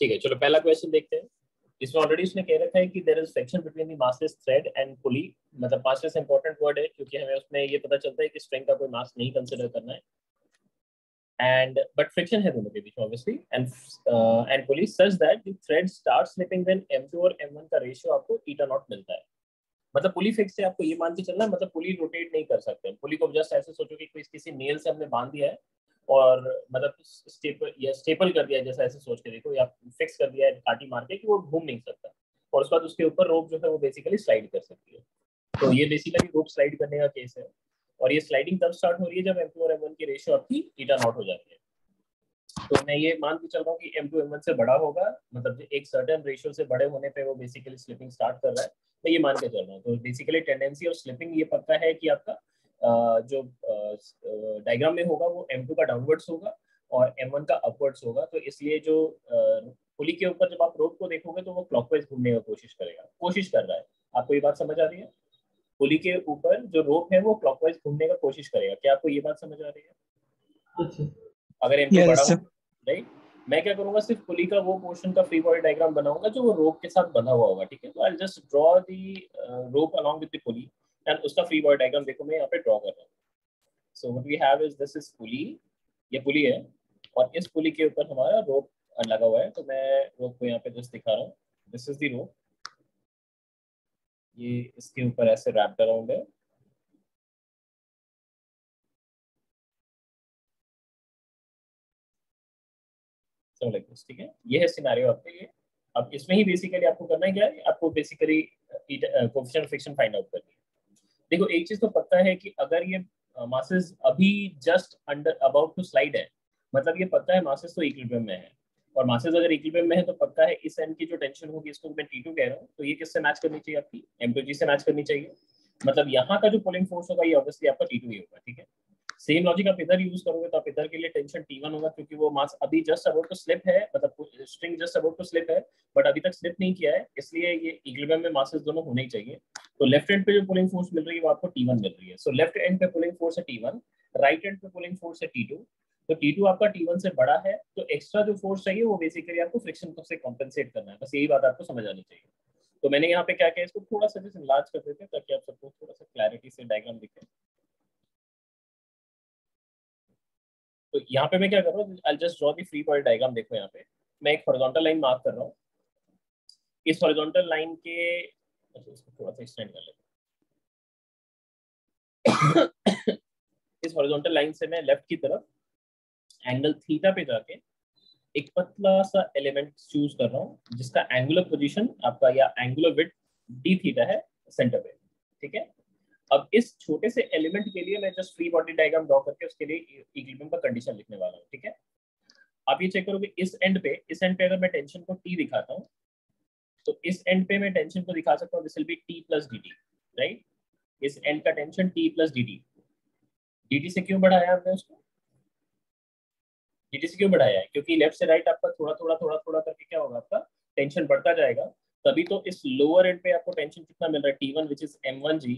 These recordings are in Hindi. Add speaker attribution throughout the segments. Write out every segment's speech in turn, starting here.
Speaker 1: ठीक है चलो पहला क्वेश्चन देखते हैं। इसमें ऑलरेडी उसने कह रखा है कि there is friction between the massless thread and pulley मतलब मासलेस इंपॉर्टेंट वर्ड है क्योंकि हमें उसमें ये पता चलता है कि स्ट्रिंग का कोई मास नहीं कंसिडर करना है। And but friction है दोनों के बीच obviously and uh, and such that the thread starts slipping when m2 और m1 का रेशियो आपको eta नॉट मिलता है। मतलब पुली फिक्स से आपको ये मान के चलना है मतलब पुली रोटेट नहीं कर सकते। पुली को जस्ट ऐसे सोचो कि कोई किसी नेल से हमने बाँध दिया है और मतलब स्टेपल या स्टेपल कर दिया, जैसा ऐसे सोच के देखो, या फिक्स कर दिया है काटी मार के कि वो घूम नहीं सकता। और उसके बाद उसके ऊपर रोप जो है, वो बेसिकली स्लाइड कर सकती है। तो ये बेसिकली रोप स्लाइड करने का केस है। और ये स्लाइडिंग तब स्टार्ट हो रही है जब एम टू और एम की रेशियो आपकी ईटा नॉट हो जाती है। तो मैं ये मान के चल रहा हूँ कि एम टू एम से बड़ा होगा मतलब एक सर्टन रेशियो से बड़े होने पे वो बेसिकली स्लिपिंग स्टार्ट कर रहा है। मैं ये मान के चल रहा हूँ। तो बेसिकली टेंडेंसी और स्लिपिंग ये पक्का है कि आपका जो डायग्राम में होगा वो M2 का डाउनवर्ड्स होगा और M1 का अपवर्ड्स होगा। तो इसलिए जो पुली के ऊपर जब आप रोड को देखोगे तो वो क्लॉकवाइज घूमने का कोशिश करेगा। कोशिश कर रहा है। आपको ये बात समझ आ रही है? पुली के ऊपर जो रोप है वो क्लॉकवाइज घूमने का कोशिश करेगा। क्या आपको ये बात समझ आ रही है? अच्छा। अगर एम yes, बड़ा हो राइट मैं क्या करूँगा सिर्फ़ पुली का वो पोर्शन का फ्री बॉडी डायग्राम बनाऊँगा जो वो रोप के साथ बंधा हुआ होगा ठीक है? तो I just draw the rope along with the pulley and उसका फ्री बॉडी डायग्राम देखो, मैं यहाँ पे ड्रॉ कर रहा हूँ। So what we have is this is pulley ये पुली है। और इस पुली के ऊपर हमारा रोप लगा हुआ है। तो मैं रोप को यहाँ पे जस्ट दिखा रहा हूँ। दिस इज़ दी रोप ये इसके ऊपर ऐसे रैप्ड अराउंड है। ठीक है? ये है सिनेरियो आपके लिए। अब इसमें ही बेसिकली आपको करना है क्या? है आपको basically coefficient friction find out करनी है। देखो, एक चीज़ तो पता है कि अगर ये मासेस अभी just under about to slide है मतलब ये पता है मासेस तो इक्विलिब्रियम में है। और मासेस अगर इक्विलिब्रियम में है तो पता है इस एंड की जो टेंशन होगी, इसको मैं टी कह रहा हूँ तो ये किससे मैच करनी चाहिए आपकी? एम से मैच करनी चाहिए। मतलब यहाँ का जो पुलिंग फोर्स होगा, ये ऑब्वियसली आपका टी ही होगा, ठीक है? सेम लॉजिक आप इधर यूज़ करोगे तो आप इधर के लिए टेंशन T1 होगा क्योंकि वो मास अभी जस्ट अबाउट टू स्लिप है मतलब string just about to slip है बट अभी तक स्लिप नहीं किया है, इसलिए ये इक्विलिब्रियम में मासेस दोनों होने ही चाहिए। तो लेफ़्ट एंड पे जो पुलिंग फोर्स मिल रही है वो आपको T1 मिल रही है। सो लेफ़्ट एंड पे पुलिंग फोर्स है T1 राइट एंड पे पुलिंग फोर्स है T2 तो T2 आपका T1 से बड़ा है तो एक्स्ट्रा जो फोर्स चाहिए वो बेसिकली आपको फ्रिक्शन से कॉम्पेंसेट करना है। बस यही बात आपको समझ आनी चाहिए। तो मैंने यहाँ पे क्या किया, इसको थोड़ा सा जैसे लार्ज कर देते हैं ताकि आप सबको थोड़ा सा क्लैरिटी से डायग्राम दिखे। तो यहाँ पे मैं क्या कर रहा हूँ I just draw the free body diagram देखो यहाँ पे। मैं एक हॉरिजॉन्टल लाइन मार्क कर रहा हूँ। इस हॉरिजॉन्टल लाइन के अच्छा थोड़ा सा एक्सटेंड कर लेते इस हॉरिजॉन्टल लाइन से मैं लेफ़्ट की तरफ़ एंगल थीटा पे जाके एक पतला सा एलिमेंट चूज़ कर रहा हूँ, जिसका एंगुलर आपका या एंगुलर विथ डी थीटा है सेंटर पे। ठीक है? अब इस छोटे से एलिमेंट के लिए मैं just free body diagram draw करके उसके लिए इक्विलिब्रियम का कंडीशन लिखने वाला हूँ, ठीक है? आप ये चेक करोगे इस एंड पे, इस एंड पे अगर मैं टेंशन को टी दिखाता हूँ तो इस एंड पे मैं टेंशन को दिखा सकता हूँ this will be T plus D T right इस एंड का tension T plus D T D T से क्यों बढ़ाया हमने उसको? डी टी से क्यों बढ़ाया है? क्योंकि लेफ़्ट से राइट आपका थोड़ा थोड़ा थोड़ा थोड़ा करके क्या होगा आपका? टेंशन बढ़ता जाएगा। तभी तो इस लोअर एंड पे आपको टेंशन कितना मिल रहा है? T one which is M one G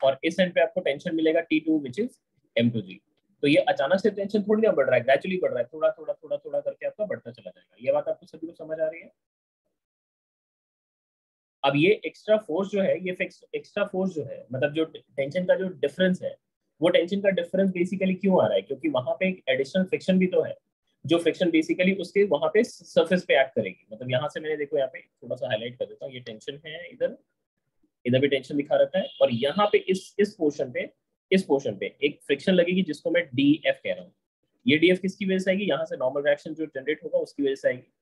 Speaker 1: और इस एंड पे आपको टेंशन मिलेगा T two which is M two G तो ये अचानक से टेंशन थोड़ी ना बढ़ रहा है ग्रेजुअली बढ़ रहा है, थोड़ा थोड़ा थोड़ा थोड़ा करके आपका बढ़ता चला जाएगा। ये बात आपको सभी को समझ आ रही है? अब ये एक्स्ट्रा फोर्स जो है, ये एक्स्ट्रा फोर्स जो है मतलब जो टेंशन का जो डिफरेंस है, वो टेंशन का डिफरेंस बेसिकली क्यों आ रहा है? क्योंकि वहाँ पे एक एडिशनल फ्रिक्शन भी तो है, जो फ्रिक्शन बेसिकली उसके वहाँ पे सरफेस पे एक्ट करेगी। मतलब यहाँ से मैंने देखो यहाँ पे थोड़ा सा हाईलाइट कर देता हूँ, ये टेंशन है इधर इधर भी टेंशन दिखा रखा है। और यहाँ पे इस इस पोर्शन पे, इस पोर्शन पे एक फ्रिक्शन लगेगी जिसको मैं डी एफ़ कह रहा हूँ। ये डी एफ़ किसकी वजह से आएगी? यहाँ से नॉर्मल रिएक्शन जो जनरेट होगा उसकी वजह से आएगी।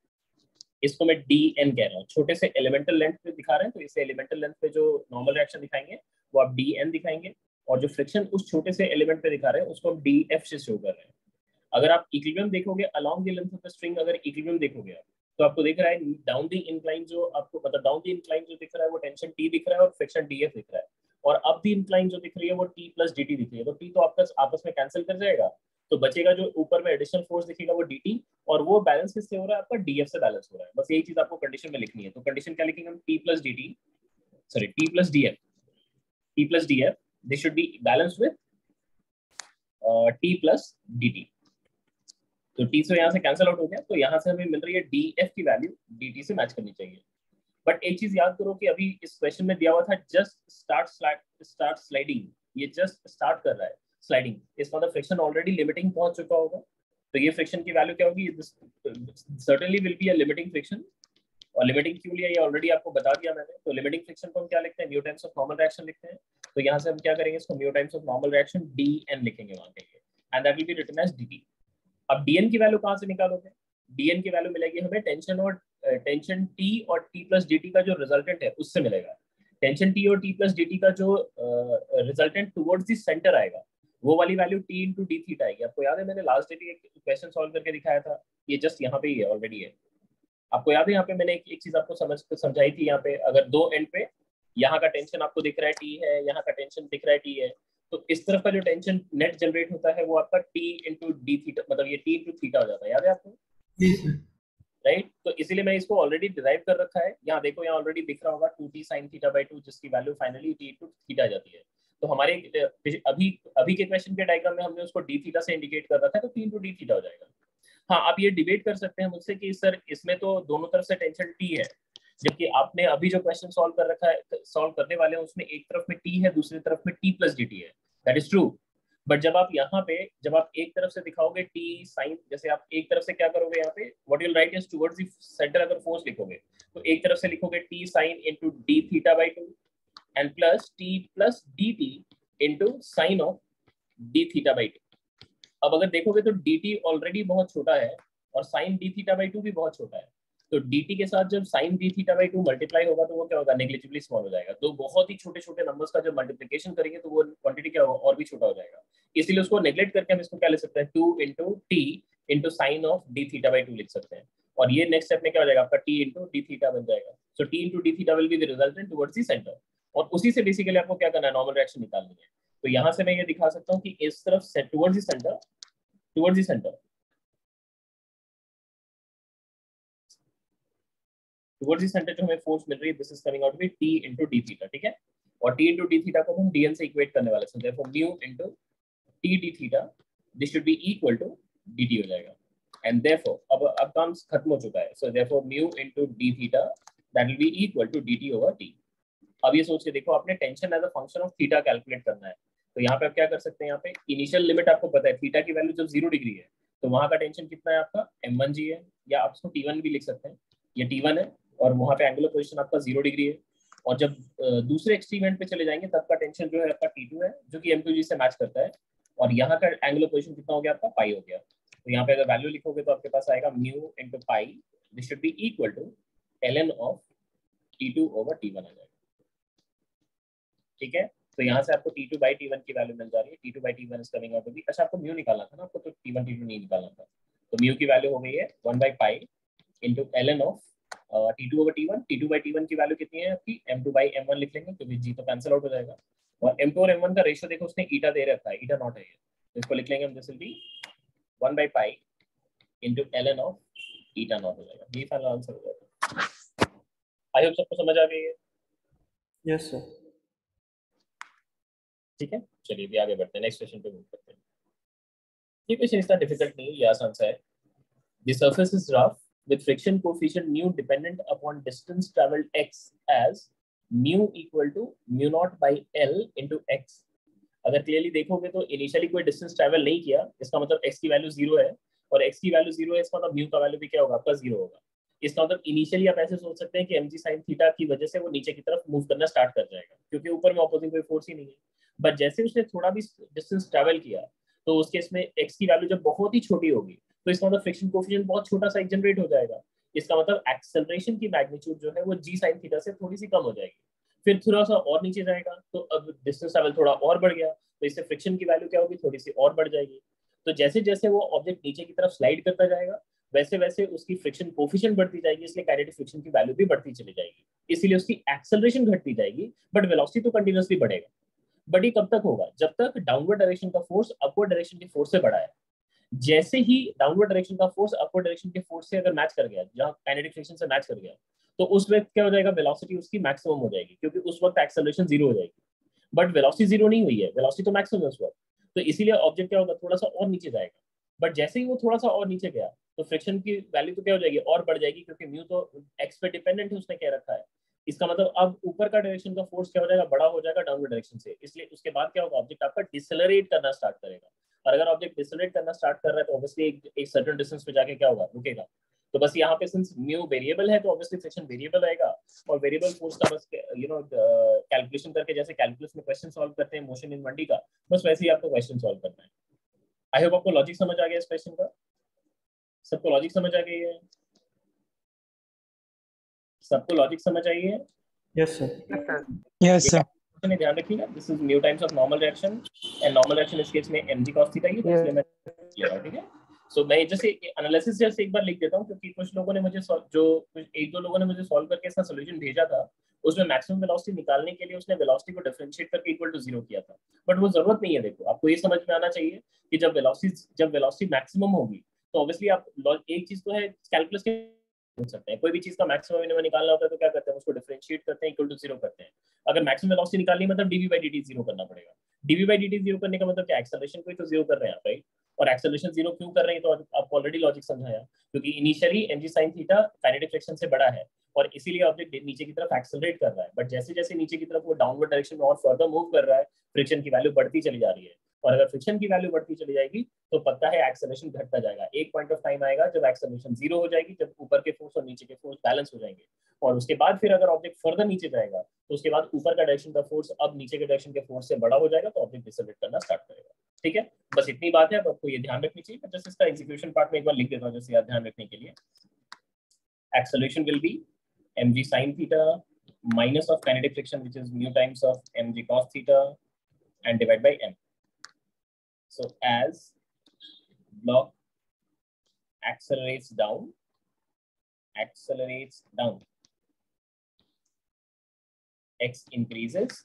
Speaker 1: इसको मैं डी एन कह रहा हूँ। छोटे से एलिमेंटल लेंथ पे दिखा रहे हैं तो इसे एलिमेंटल लेंथ पे जो नॉर्मल रिएक्शन दिखाएँगे, वो आप डी एन दिखाएँगे। और जो फ्रिक्शन उस छोटे से एलिमेंट पे दिखा रहे हैं, उसको हम डी एफ़ से शो कर रहे हैं। अगर आप इक्विलिब्रियम देखोगे along the length of the string अगर इक्विलिब्रियम देखोगे आप तो आपको दिख रहा है डाउन दी इंक्लाइन जो आपको मतलब डाउन दी इंक्लाइन जो दिख रहा है वो टेंशन टी दिख रहा है और फ्रिक्शन डी एफ़ दिख रहा है। और अब दी इंक्लाइन जो दिख रही है वो टी प्लस डी दिख रही है। तो टी तो आपका आपस में कैंसिल कर जाएगा तो बचेगा जो ऊपर में एडिशनल फोर्स दिखेगा वो डी टी और वो बैलेंस किससे हो रहा है? आपका डी एफ़ से बैलेंस हो रहा है। बस यही चीज़ आपको कंडीशन में लिखनी है। तो कंडीशन क्या लिखेंगे हम? T plus D sorry T plus D F T plus D F this should be balance with T plus D T तो टी से यहाँ से कैंसिल आउट हो गया तो यहाँ से हमें मिल रही है डी एफ़ की वैल्यू डी टी से मैच करनी चाहिए। बट एक चीज़ याद करो कि अभी इस क्वेश्चन में दिया हुआ था जस्ट स्टार्ट स्टार्ट स्लाइडिंग ये जस्ट स्टार्ट कर रहा है स्लाइडिंग इसका मतलब फ्रिक्शन ऑलरेडी लिमिटिंग पहुँच चुका होगा। तो ये फ्रिक्शन की वैल्यू क्या होगी? Certainly will be a limiting friction और लिमिटिंग क्यों लिया? ये ऑलरेडी आपको बता दिया मैंने। तो लिमिटिंग फ्रिक्शन को हम क्या लिखते हैं? Mu times of normal reaction लिखते हैं। तो यहाँ से हम क्या करेंगे? इसको mu times of normal reaction D N लिखेंगे वहाँ पे। And that will be written as D अब डी एन की वैल्यू कहाँ से निकालोगे? डी एन की वैल्यू मिलेगी हमें टेंशन और टेंशन टी और टी प्लस डी का जो रिजल्टेंट है उससे मिलेगा। टेंशन टी और टी प्लस डी का जो रिजल्टेंट टुवर्ड्स दी सेंटर आएगा वो वाली value T into D theta आएगी। आपको याद है मैंने लास्ट डे एक क्वेश्चन सॉल्व करके दिखाया था? ये जस्ट यहाँ पे ही है ऑलरेडी है। आपको याद है यहाँ पे मैंने एक, एक चीज़ आपको समझ समझाई थी यहाँ पे अगर दो एंड पे यहाँ का टेंशन आपको दिख रहा है टी है यहाँ का टेंशन दिख रहा है टी है तो इस तरफ़ का जो टेंशन नेट जनरेट होता है वो आपका टी इंटू डी थीटा मतलब ये टी इंटू थीटा हो जाता है। याद है आपको? राइट तो इसीलिए मैं इसको ऑलरेडी डिराइव कर रखा है। यहाँ देखो यहाँ ऑलरेडी दिख रहा होगा two T sine theta by two जिसकी value finally T into theta जाती है। तो हमारे अभी अभी के क्वेश्चन के डायग्राम में हमने उसको डी थीटा से इंडिकेट कर रखा है तो टी इंटू डी थीटा हो जाएगा। हाँ आप ये डिबेट कर सकते हैं मुझसे कि सर इसमें तो दोनों तरफ़ से टेंशन टी है। जबकि आपने अभी जो क्वेश्चन सॉल्व कर रखा है सॉल्व करने वाले हैं, उसमें एक तरफ़ में टी है, दूसरी तरफ़ में टी प्लस डी टी है। दैट इज़ ट्रू बट जब आप यहाँ पे, जब आप एक तरफ़ से दिखाओगे टी साइन जैसे आप एक तरफ़ से क्या करोगे यहाँ पे? What you write is towards centre अगर फोर्स लिखोगे तो एक तरफ़ से लिखोगे T sine into D theta by two and plus T plus D T into sine of D theta by two अब अगर देखोगे तो डी टी ऑलरेडी बहुत छोटा है और sine D theta by two भी बहुत छोटा है। तो टी के साथ जब sine D theta by two multiply होगा तो वो क्या होगा? नेग्लिजिबली स्मॉल हो जाएगा। तो बहुत ही छोटे छोटे नंबर्स का जब मल्टीप्लीकेशन करेंगे तो वो क्वांटिटी क्या होगा? और भी छोटा हो जाएगा। इसलिए उसको नेग्लेक्ट करके हम इसको क्या ले सकते हैं? Two into T into sine of D theta by two लिख सकते हैं। और ये नेक्स्ट स्टेप में क्या हो जाएगा? आपका टी इंटू थीटा बन जाएगा। So T into D theta will be the resultant towards the centre और उसी से बेसिकली आपको क्या करना है? नॉर्मल रिएक्शन निकालनी है। तो यहाँ से मैं ये दिखा सकता हूँ कि इस तरफ़ towards the centre towards the centre towards the centre जो हमें फोर्स मिल रही है. This is coming out to be T into D theta ठीक है? और टी इनटू डी थीटा को हम डीएन से इक्वेट करने वाले हैं. Therefore mu into T D theta this should be equal to dt हो जाएगा. एंड देयरफॉर अब अब काम खत्म हो चुका है. So therefore mu into D theta that will be equal to dt over t. अब ये सोच के देखो, आपने tension as a function of theta calculate करना है. तो यहाँ पे आप क्या कर सकते हैं यहाँ पे? इनिशियल लिमिट आपको पता है. थीटा की वैल्यू जब ज़ीरो डिग्री है तो वहाँ का टेंशन कितना है आपका? एम वन जी है. या आप टी वन भी लिख सकते हैं. ये टी वन है. और वहाँ पे एंगुलर पोजिशन आपका ज़ीरो डिग्री है। और जब दूसरे एक्सट्रीम पे चले जाएँगे, तब का टेंशन जो है, आपका टी है, जो कि एम से मैच करता है। और यहाँ का एंगुलर पोजिशन कितना हो गया आपका? पाई हो गया। तो यहाँ पे अगर वैल्यू लिखोगे तो आपके पास आएगा mu into pi this should be equal to L N of T two over T one आ जाएगा। ठीक है? तो यहाँ से आपको T two by T one की वैल्यू मिल जा रही है। T two by T one is coming out अच्छा आपको म्यू निकालना था ना, आपको तो टी वन टी टू नहीं निकालना था। तो म्यू की वैल्यू हो गई है one by pi into L N of T two over T one T two by T one की वैल्यू कितनी है आपकी? M two by M one लिख लेंगे क्योंकि जी तो कैंसिल आउट हो जाएगा। और एम टू और एम वन का रेशियो देखो उसने ईटा दे रखा है ईटा नॉट है तो इसको लिख लेंगे हम this will be one by pi into L N of eta naught हो जाएगा। ये फाइनल आंसर हो जाएगा। आई होप सबको समझ आ गई है।
Speaker 2: यस सर
Speaker 1: ठीक है? चलिए भी आगे बढ़ते हैं। नेक्स्ट क्वेश्चन पे मूव करते हैं। ये क्वेश्चन इतना डिफ़िकल्ट नहीं ये आसान सा है। The surface is rough with friction coefficient mu dependent upon distance traveled x as mu equal to mu naught by l into x. अगर क्लियरली देखोगे तो इनिशियली कोई डिस्टेंस ट्रैवल नहीं किया, इसका मतलब x की वैल्यू ज़ीरो है, और x की वैल्यू ज़ीरो है, इसका मतलब म्यू का वैल्यू भी क्या होगा? आपका ज़ीरो होगा। इसका मतलब इनिशियली आप ऐसे सोच सकते हैं कि जी साइन थीटा की वजह से वो नीचे की तरफ़ मूव करना स्टार्ट कर जाएगा, क्योंकि ऊपर में ऑपोजिंग कोई फोर्स ही नहीं है। बट जैसे उसने थोड़ा भी डिस्टेंस ट्रैवल किया तो उसके इसमें एक्स की वैल्यू जब बहुत ही छोटी होगी तो इसका मतलब फ्रिक्शन कोफिशिएंट बहुत छोटा सा जनरेट हो जाएगा। इसका मतलब एक्सेलरेशन की मैग्नीट्यूड जो है वो जी साइन थीटा से थोड़ी सी कम हो जाएगी। फिर थोड़ा सा और नीचे जाएगा तो अब डिस्टेंस ट्रेवल थोड़ा और बढ़ गया तो इससे फ्रिक्शन की वैल्यू क्या होगी? थोड़ी सी और बढ़ जाएगी। तो जैसे जैसे वो ऑब्जेक्ट नीचे की तरफ़ स्लाइड करता जाएगा, वैसे वैसे उसकी फ्रिक्शन कोफिशिएंट बढ़ती जाएगी, इसलिए काइनेटिक फ्रिक्शन की वैल्यू भी बढ़ती चली जाएगी। इसीलिए उसकी एक्सेलरेशन घटती जाएगी बट वेलोसिटी तो कंटिन्यूसली बढ़ेगा। बट ये कब तक होगा? जब तक डाउनवर्ड डायरेक्शन का फोर्स अपवर्ड डायरेक्शन की फोर्स से बढ़ा है। जैसे ही डाउनवर्ड डायरेक्शन का फोर्स अपवर्ड डायरेक्शन के फोर्स से अगर मैच कर गया, जहाँ काइनेटिक फ्रिक्शन से मैच कर गया तो उस वक्त क्या हो जाएगा? वेलोसिटी उसकी मैक्सिमम हो जाएगी, क्योंकि उस वक्त एक्सेलरेशन ज़ीरो हो जाएगी। बट वेलोसिटी ज़ीरो नहीं हुई है वेलोसिटी तो मैक्सिमम है उस वक्त। तो इसीलिए ऑब्जेक्ट क्या होगा? थोड़ा सा और नीचे जाएगा। बट जैसे ही वो थोड़ा सा और नीचे गया तो फ्रिक्शन की वैल्यू तो क्या हो जाएगी? और बढ़ जाएगी, क्योंकि म्यू तो एक्स पे डिपेंडेंट है, उसने क्या रखा है। इसका मतलब अब ऊपर का डायरेक्शन का फोर्स क्या हो जाएगा? बड़ा हो जाएगा डाउनवर्ड डायरेक्शन से। इसलिए उसके बाद क्या होगा? ऑब्जेक्ट आपका डिसलरेट करना स्टार्ट करेगा। और अगर ऑब्जेक्ट डिसलरेट करना स्टार्ट कर रहा है तो ऑब्वियसली एक, एक सर्टन डिस्टेंस पे जाके क्या होगा? रुकेगा। तो बस यहाँ पे सिंस म्यू वेरिएबल है तो ऑब्वियसली फ्रिक्शन वेरिएबल आएगा। और वेरिएबल फोर्स का बस यू नो कैलकुलेशन करके जैसे कैलकुलस में क्वेश्चन सॉल्व करते हैं मोशन इन मंडी का बस वैसे ही आपको क्वेश्चन सॉल्व करना है। आई होप आपको लॉजिक समझ आ गया इस क्वेश्चन का। सबको लॉजिक समझ आ गई है? सबको लॉजिक समझ आई है?
Speaker 2: यस सर
Speaker 3: यस सर
Speaker 1: ने ध्यान रखिएगा। This is mu times of normal reaction and normal reaction इस केस में mg cos थीटा ये तो इसलिए मैं ठीक है? सो so, मैं जैसे एनालिसिस जैसे एक बार लिख देता हूँ क्योंकि कुछ लोगों ने मुझे जो एक दो लोगों ने मुझे सॉल्व करके इसका सोल्यूशन भेजा था उसमें मैक्सिमम वेलोसिटी निकालने के लिए उसने वेलोसिटी को डिफरेंशिएट करके इक्वल टू ज़ीरो किया था। बट वो ज़रूरत नहीं है देखो आपको ये समझ में आना चाहिए कि जब वेलोसिटी जब वेलोसिटी मैक्सिमम होगी तो ऑब्वियसली आप एक चीज़ तो है कैलकुलस के सकते हैं। कोई भी चीज़ का मैक्सिमम मिनिमम निकालना होता है तो क्या करते हैं, उसको डिफरेंशिएट करते हैं इक्वल टू ज़ीरो करते हैं। अगर मैक्सिमम वेलोसिटी निकालनी मतलब डीवी बाई डी ज़ीरो करना पड़ेगा। डीवी बाई डी ज़ीरो करने का मतलब क्या? एक्सेलरेशन को तो ज़ीरो कर रहे हैं राइट और एक्सेलरेशन ज़ीरो क्यों कर रहे हैं तो आपको ऑलरेडी लॉजिक समझाया। क्योंकि initially M G sine theta kinetic friction से बड़ा है और इसीलिए ऑब्जेक्ट नीचे की तरफ़ एक्सेलरेट कर रहा है। बट जैसे जैसे नीचे की तरफ़ वो डाउनवर्ड डायरेक्शन में और फर्दर मूव कर रहा है फ्रिक्शन की वैल्यू बढ़ती चली जा रही है। और अगर फ्रिक्शन की वैल्यू बढ़ती चली जाएगी तो पक्का है एक्सेलरेशन घटता जाएगा। एक पॉइंट ऑफ़ टाइम आएगा जब एक्सेलरेशन ज़ीरो हो जाएगी, जब ऊपर के फोर्स और नीचे के फोर्स बैलेंस हो जाएँगे। और उसके बाद फिर अगर ऑब्जेक्ट फर्दर नीचे जाएगा तो उसके बाद ऊपर का डायरेक्शन का फोर्स अब नीचे के डायरेक्शन के फोर्स से बड़ा हो जाएगा तो ऑब्जेक्ट डिसलेट करना स्टार्ट करेगा। ठीक है? बस इतनी बात है आपको ये ध्यान रखनी चाहिए। जस्ट इसका एग्जीक्यूशन पार्ट में एक बार लिख देता हूँ जैसे याद ध्यान रखने के लिए। Acceleration will be M G sine theta minus of kinetic friction which is mu times of M G cos theta and divide by M so as block accelerates down accelerates down x increases,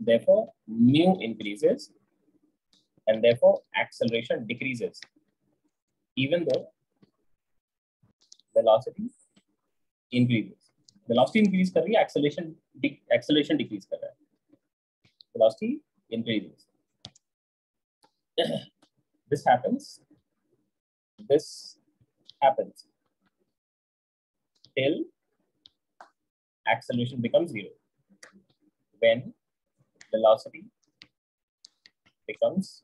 Speaker 1: therefore, mu increases and therefore acceleration decreases, even though velocity increases. Velocity increase कर रही है, acceleration acceleration decrease कर रहा है. Velocity increases. this happens, this happens till acceleration becomes zero. When velocity becomes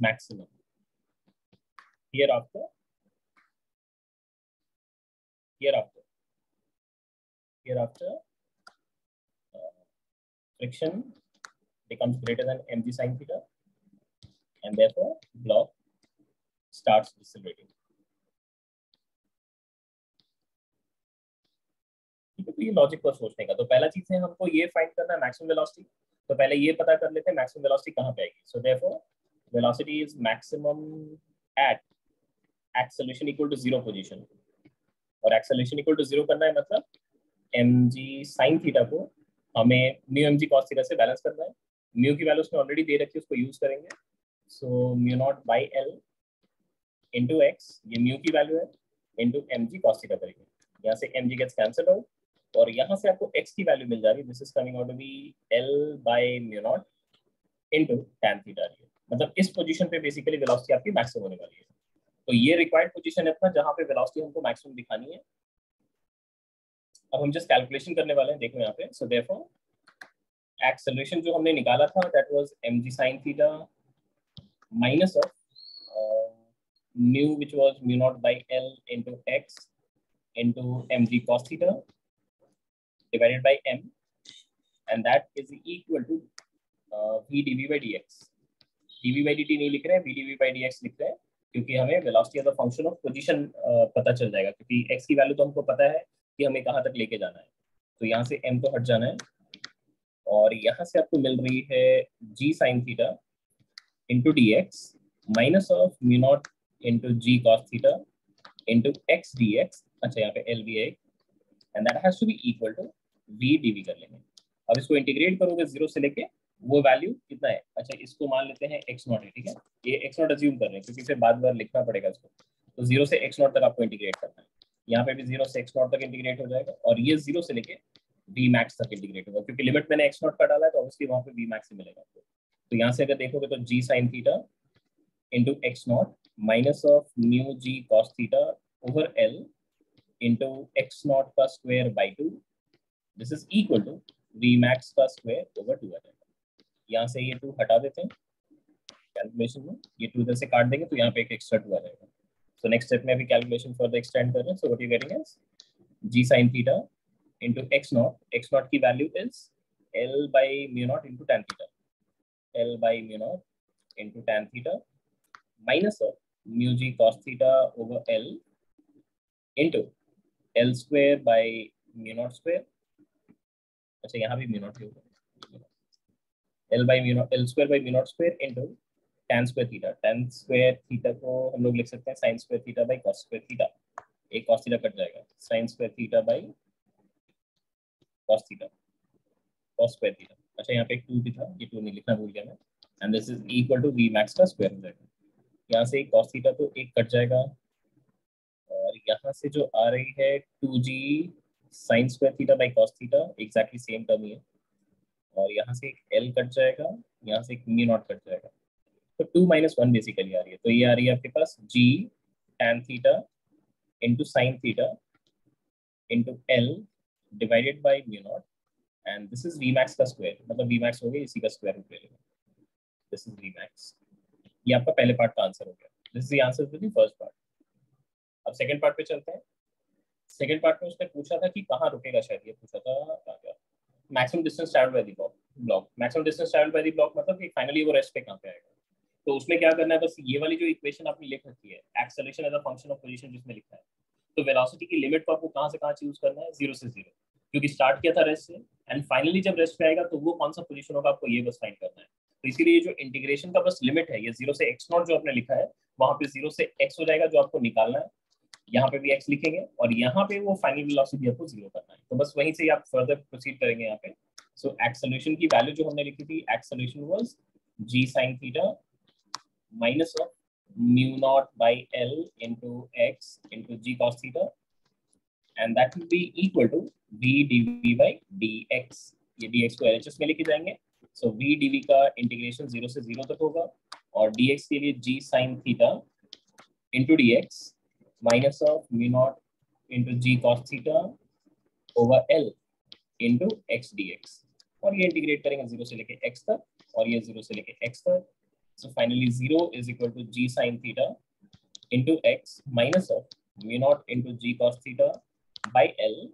Speaker 1: maximum. Hereafter, hereafter, hereafter, uh, friction becomes greater than mg sine theta, and therefore block starts decelerating. तो ये लॉजिक को सोचने का तो पहला चीज़ है हमको ये फाइंड करना है मैक्सिमम वेलोसिटी तो पहले ये पता कर लेते हैं मैक्सिमम वेलोसिटी कहाँ पे आएगी so therefore velocity is maximum at acceleration equal to zero position और एक्सेलरेशन इक्वल टू ज़ीरो करना है मतलब जी साइन थीटा को हमें एम जी कॉस थीटा से बैलेंस करना है। म्यू की वैल्यू उसने ऑलरेडी दे रखी है, उसको यूज़ करेंगे। So mu naught by L into X ये म्यू की वैल्यू है एम जी कॉस थीटा करेंगे। यहाँ से जी गेट्स कैंसल आउट और यहाँ से आपको एक्स की वैल्यू मिल जा रही है this is coming out to be L by mu naught theta रही है मतलब इस पोजीशन पे बेसिकली वेलोसिटी आपकी मैक्सिमम होने वाली है। तो ये रिक्वायर्ड पोजीशन है अपना जहाँ पे वेलोसिटी हमको मैक्सिमम दिखानी है। अब हम जस्ट कैलकुलेशन करने वाले हैं देखो यहाँ पे। सो देयरफॉर एक्सेलरेशन जो हमने निकाला था that was mg theta minus of uh, mu which was mu naught by l into x into mg cos theta divided by m. And that is equal to uh, v dv by dx dv by dt नहीं लिख रहे हैं v dv by dx लिख रहे हैं क्योंकि हमें velocity as a function of position पता चल जाएगा, क्योंकि x की वैल्यू तो हमको पता है कि हमें कहाँ तक लेके जाना है। तो यहाँ से m तो हट जाना है। और यहाँ से आपको मिल रही है G sine theta into D X minus of mu naught into G cos theta into X D X अच्छा यहाँ पे L V and that has to be equal to V D V कर लेंगे। अब इसको इंटीग्रेट करोगे ज़ीरो से लेके वो वैल्यू कितना है? अच्छा इसको मान लेते हैं एक्स नॉट है, ठीक है? ये एक्स नॉट अज्यूम कर रहे हैं, क्योंकि फिर बाद बार लिखना पड़ेगा इसको। तो ज़ीरो से एक्स नॉट तक आपको इंटीग्रेट करना है। यहाँ पे भी ज़ीरो से एक्स नॉट तक इंटीग्रेट हो जाएगा, और ये ज़ीरो से लेके वी मैक्स तक इंटीग्रेट होगा, क्योंकि लिमिट मैंने एक्स नॉट का डाला है तो ऑब्वियसली वहाँ पे वी मैक्स ही मिलेगा आपको। तो यहाँ से अगर देखोगे तो G sine theta into x naught minus of mu g cos theta over L into x naught का square by 2 this is equal to v max का square over 2 आ जाएगा यहाँ से ये 2 हटा देते हैं कैलकुलेशन में ये 2 इधर से काट देंगे तो यहाँ पे एक एक्स्ट्रा 2 आ जाएगा so next step में अभी कैलकुलेशन फर्दर एक्सटेंड कर रहे हैं so what you getting is g sin theta into x naught x naught की value is L by mu naught into tan theta L by mu naught into tan theta minus of mu g cos theta over L into L square by mu naught square. अच्छा यहाँ भी mu naught ही होगा L by mu naught L square by mu naught square into tan square theta. tan square theta को हम लोग लिख सकते हैं sin square theta by cos square theta. एक cos theta कट जाएगा sin square theta by cos theta. cos square theta. अच्छा यहाँ पे एक टू भी था ये टू नहीं लिखना भूल गया मैं and this is equal to V max का स्क्वायर हो जाएगा यहाँ से cos थीटा तो एक कट जाएगा और यहाँ से जो आ रही है two G sine square theta by cos theta exactly same term ही है और यहाँ से एक एल कट जाएगा, यहाँ से एक म्यू नॉट कट जाएगा। तो टू माइनस वन बेसिकली आ रही है। तो ये आ रही है आपके पास G tan into sine theta into L divided by mu naught and this is V max का स्क्वायर मतलब मैक्स हो गया, इसी का स्क्वायर रूट ले लेगा इज़ वी मैक्स ये आपका पहले पार्ट का आंसर हो गया। This is the answer to the first part अब सेकंड पार्ट पे चलते हैं। सेकंड पार्ट में उसने पूछा था कि कहाँ रुकेगा शायद, ये पूछा था क्या maximum distance travel by the block block maximum distance travel by the block मतलब कि फाइनली वो रेस्ट पे कहाँ पे आएगा? तो उसमें क्या करना है? बस ये वाली जो इक्वेशन आपने लिख रखी है acceleration as a function of position जिसमें लिखा है तो वेलोसिटी की लिमिट को आपको कहाँ से कहाँ चूज़ करना है? ज़ीरो से ज़ीरो क्योंकि स्टार्ट किया था रेस्ट से एंड फाइनली जब रेस्ट पे आएगा तो वो कौन सा पोजीशन होगा आपको ये बस फाइंड करना है। तो इसीलिए जो इंटीग्रेशन का बस लिमिट है, ये ज़ीरो से एक्स नॉट जो आपने लिखा है, वहाँ पे ज़ीरो से एक्स हो जाएगा जो आपको निकालना है। यहाँ पे भी एक्स लिखेंगे और यहाँ पे वो फाइनल वेलोसिटी आपको ज़ीरो करना है। तो बस वहीं से आप फर्दर प्रोसीड करेंगे यहाँ पे। सो so, एक्सेलरेशन की वैल्यू जो हमने लिखी थी acceleration was g sin theta minus of mu naught by L into x into g cos theta and that will be equal to v dv by dx ये dx को LHS में लेके जाएँगे। सो वी डीवी का इंटीग्रेशन ज़ीरो से ज़ीरो तक होगा और dx के लिए g sin theta into D of mu naught into G cos theta over L into X D X और ये इंटीग्रेट करेंगे ज़ीरो से लेके x तक, और ये ज़ीरो से लेके x तक. So finally zero is equal to G sine theta into X minus of mu naught into G cos theta by L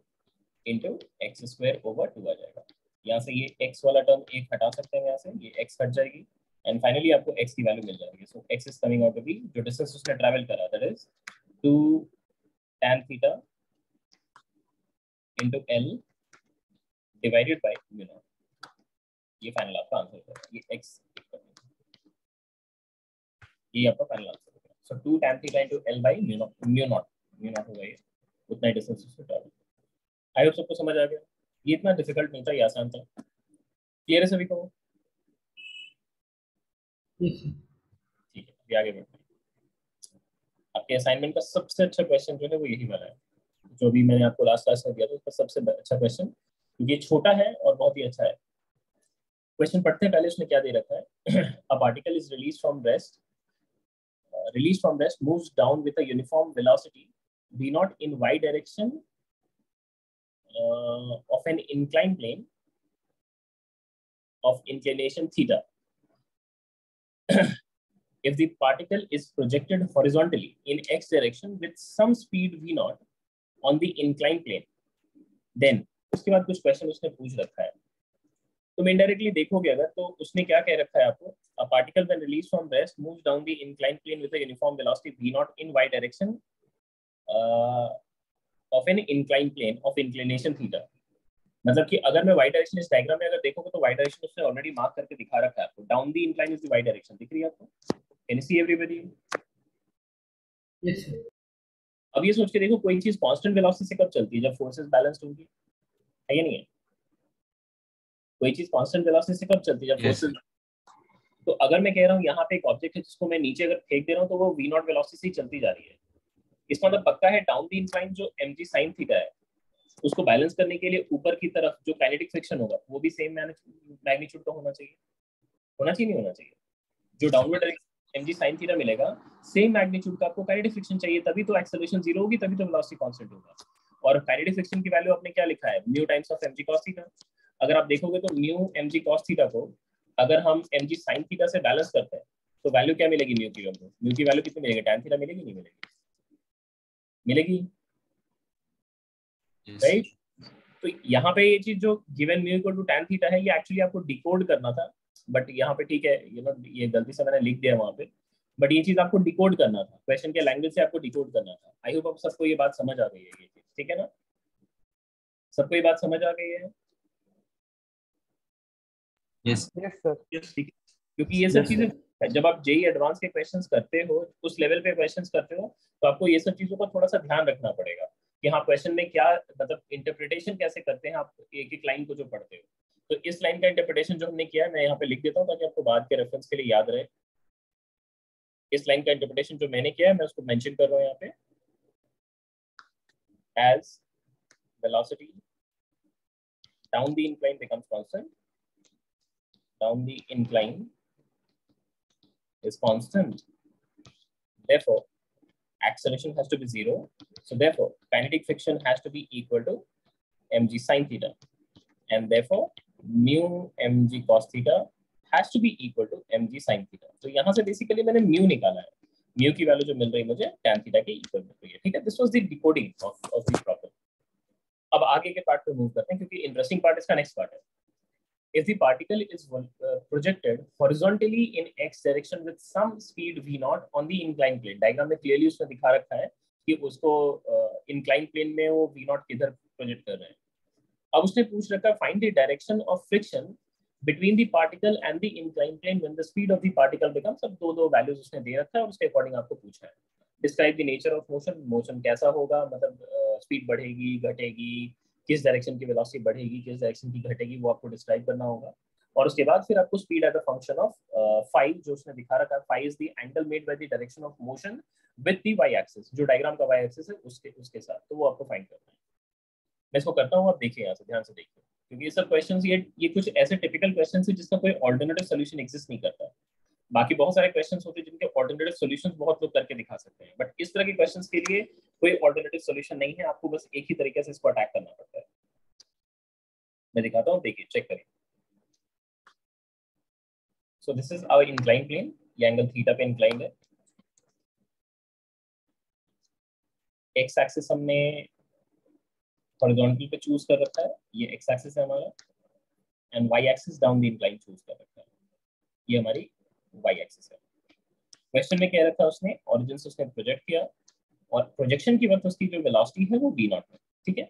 Speaker 1: into X square over two आ जाएगा. यहाँ से ये x वाला टर्म एक हटा सकते हैं यहाँ से, ये x हट जाएगी. एंड फाइनली आपको x की वैल्यू मिल जाएगी. So x is coming out to be जो डिस्टेंस उसने ट्रैवल करा that is 2 tan theta into l divided by mu naught ये फाइनल आपका आंसर है ये x ये आपका फाइनल आंसर है so 2 tan theta into l by mu naught mu naught mu naught होगा ये। उतना ही डिस्टेंस उसने ट्रैवल आई होप सबको समझ आ गया। ये इतना डिफ़िकल्ट नहीं था ये आसान था। क्लियर है सभी को? ठीक है आगे बढ़ते हैं। आपके असाइनमेंट का सबसे अच्छा क्वेश्चन जो है वो यही वाला है। जो भी मैंने आपको लास्ट क्लास में दिया था उसका सबसे अच्छा क्वेश्चन क्योंकि छोटा है और बहुत ही अच्छा है। क्वेश्चन पढ़ते हैं पहले उसने क्या दे रखा है? A particle is release from rest release from rest moves down with a uniform velocity not in y direction uh, of an inclined plane of inclination theta. if the particle is projected horizontally in x direction with some speed v naught on the inclined plane, then उसके बाद कुछ क्वेश्चन उसने पूछ रखा है तुम इनडायरेक्टली देखोगे अगर तो उसने क्या कह रखा है आपको a particle when released from rest moves down the inclined plane with a uniform velocity v naught in y direction uh, of an inclined plane of inclination theta मतलब कि अगर मैं वाई डायरेक्शन इस डायग्राम में अगर देखोगे तो वाई डायरेक्शन उसने ऑलरेडी मार्क करके दिखा रखा है आपको down the incline is the y direction दिख रही है आपको can see everybody
Speaker 2: yes sir
Speaker 1: अब ये सोच के देखो कोई चीज़ कांस्टेंट वेलोसिटी से कब चलती है? जब फोर्सेस बैलेंस्ड होंगी। है या नहीं है? कोई चीज़ कांस्टेंट वेलोसिटी से कब चलती है? जब
Speaker 2: Yes,
Speaker 1: फोर्सेस तो अगर मैं कह रहा हूँ यहाँ पे एक ऑब्जेक्ट है जिसको मैं नीचे अगर फेंक दे रहा हूँ तो वो वी नॉट वेलोसिटी से ही चलती जा रही है। इसका मतलब पक्का है डाउन दी इंक्लाइन जो एम जी साइन थीटा है उसको बैलेंस करने के लिए ऊपर की तरफ़ जो काइनेटिक फ्रिक्शन होगा वो भी सेम मैग्नीट्यूड का होना चाहिए। होना चाहिए नहीं होना चाहिए? जो downward direction m g sine theta मिलेगा। सेम मैग्नीट्यूड का आपको काइनेटिक फ्रिक्शन चाहिए तभी तो एक्सेलरेशन ज़ीरो होगी तभी तो वेलोसिटी कांस्टेंट होगा। और काइनेटिक फ्रिक्शन की वैल्यू आपने क्या लिखा है? Mu times of m g cos theta अगर आप देखोगे तो mu m g cos theta को अगर हम एम जी साइन थीटा से बैलेंस करते हैं तो वैल्यू क्या मिलेगी म्यू की वैल्यू म्यू की वैल्यू कितनी मिलेगी? टैन थीटा मिलेगी? नहीं मिलेगी। मिलेगी? Right yes. तो यहाँ पे ये चीज़ जो given mu equal to tan theta है ये एक्चुअली आपको डिकोड करना था। बट यहाँ पे ठीक है यू नो ये गलती से मैंने लिख दिया वहाँ पे। बट ये चीज़ आपको डिकोड करना था। क्वेश्चन के लैंग्वेज से आपको डिकोड करना था। आई होप आप सबको ये बात समझ आ गई है ये चीज़। ठीक है ना? सबको ये बात समझ आ गई है?
Speaker 2: यस यस सर
Speaker 1: क्योंकि ये सब चीज़ें जब आप जेई एडवांस के क्वेश्चंस करते हो उस लेवल पे क्वेश्चंस करते हो तो आपको ये सब चीज़ों का थोड़ा सा ध्यान रखना पड़ेगा। कि हाँ क्वेश्चन में क्या मतलब इंटरप्रिटेशन कैसे करते हैं आप एक एक लाइन को जो पढ़ते हो? तो इस लाइन का इंटरप्रिटेशन जो हमने किया है, मैं यहाँ पे लिख देता हूँ ताकि आपको बाद के रेफरेंस के लिए याद रहे। इस लाइन का इंटरप्रिटेशन जो मैंने किया है, मैं उसको मेंशन कर रहा हूँ यहाँ पे। As velocity down the incline becomes constant, down the incline is constant. Therefore, acceleration has to be zero. so therefore kinetic friction has to be equal to mg sine theta and therefore mu mg cos theta has to be equal to mg sin theta. तो यहाँ से बेसिकली मैंने mu निकाला है mu की वैल्यू जो मिल रही है मुझे tan theta के इक्वल मिल रही है ठीक है this was the decoding of of this problem अब आगे के पार्ट पे मूव करते हैं क्योंकि इंटरेस्टिंग पार्ट इसका नेक्स्ट पार्ट है if the particle is uh, projected horizontally in x direction with some speed v naught on the inclined plane diagram में clearly उसने दिखा रखा है कि उसको inclined प्लेन में वो v naught किधर प्रोजेक्ट कर रहे हैं। अब उसने पूछ रखा find the direction of friction between the particle and the inclined plane when the speed of the particle becomes अब दो दो values उसने दे रखा है और उसके अकॉर्डिंग आपको पूछा है। Describe the nature of motion motion कैसा होगा मतलब स्पीड uh, बढ़ेगी घटेगी किस डायरेक्शन की वेलोसिटी बढ़ेगी किस डायरेक्शन की घटेगी वो आपको डिस्क्राइब करना होगा। और उसके बाद फिर आपको speed as a function of phi जो उसने दिखा रखा है phi is the angle made by the direction of motion with the y axis जो डायग्राम का वाई एक्सिस है, उसके उसके साथ तो वो आपको फाइंड करना है। मैं इसको करता हूँ, आप देखिए यहाँ से, ध्यान से देखिए। क्योंकि ये सब क्वेश्चन ये ये कुछ ऐसे टिपिकल क्वेश्चन है जिसका कोई ऑल्टरनेटिव सोल्यूशन एग्जिस्ट नहीं करता। बाकी बहुत सारे क्वेश्चन होते हैं जिनके ऑल्टरनेटिव सोल्यूशन बहुत लोग करके दिखा सकते हैं। बट इस तरह के क्वेश्चन के लिए कोई ऑल्टरनेटिव सोल्यूशन नहीं है, आपको बस एक ही तरीके से इसको अटैक करना पड़ता है। मैं दिखाता हूँ, देखिए चेक करिए so this is our incline plane ये एंगल थीटा पे इंक्लाइंड है। एक्स एक्सिस हमने हॉरिजॉन्टल पे चूज़ कर रखा है, ये एक्स एक्सिस है हमारा and y axis down the incline choose कर रखा है। ये हमारी वाई एक्सिस है। क्वेश्चन में कह रखा उसने ओरिजिन से उसने प्रोजेक्ट किया, और प्रोजेक्शन की वक्त उसकी जो वेलोसिटी है वो बी नॉट है, ठीक है?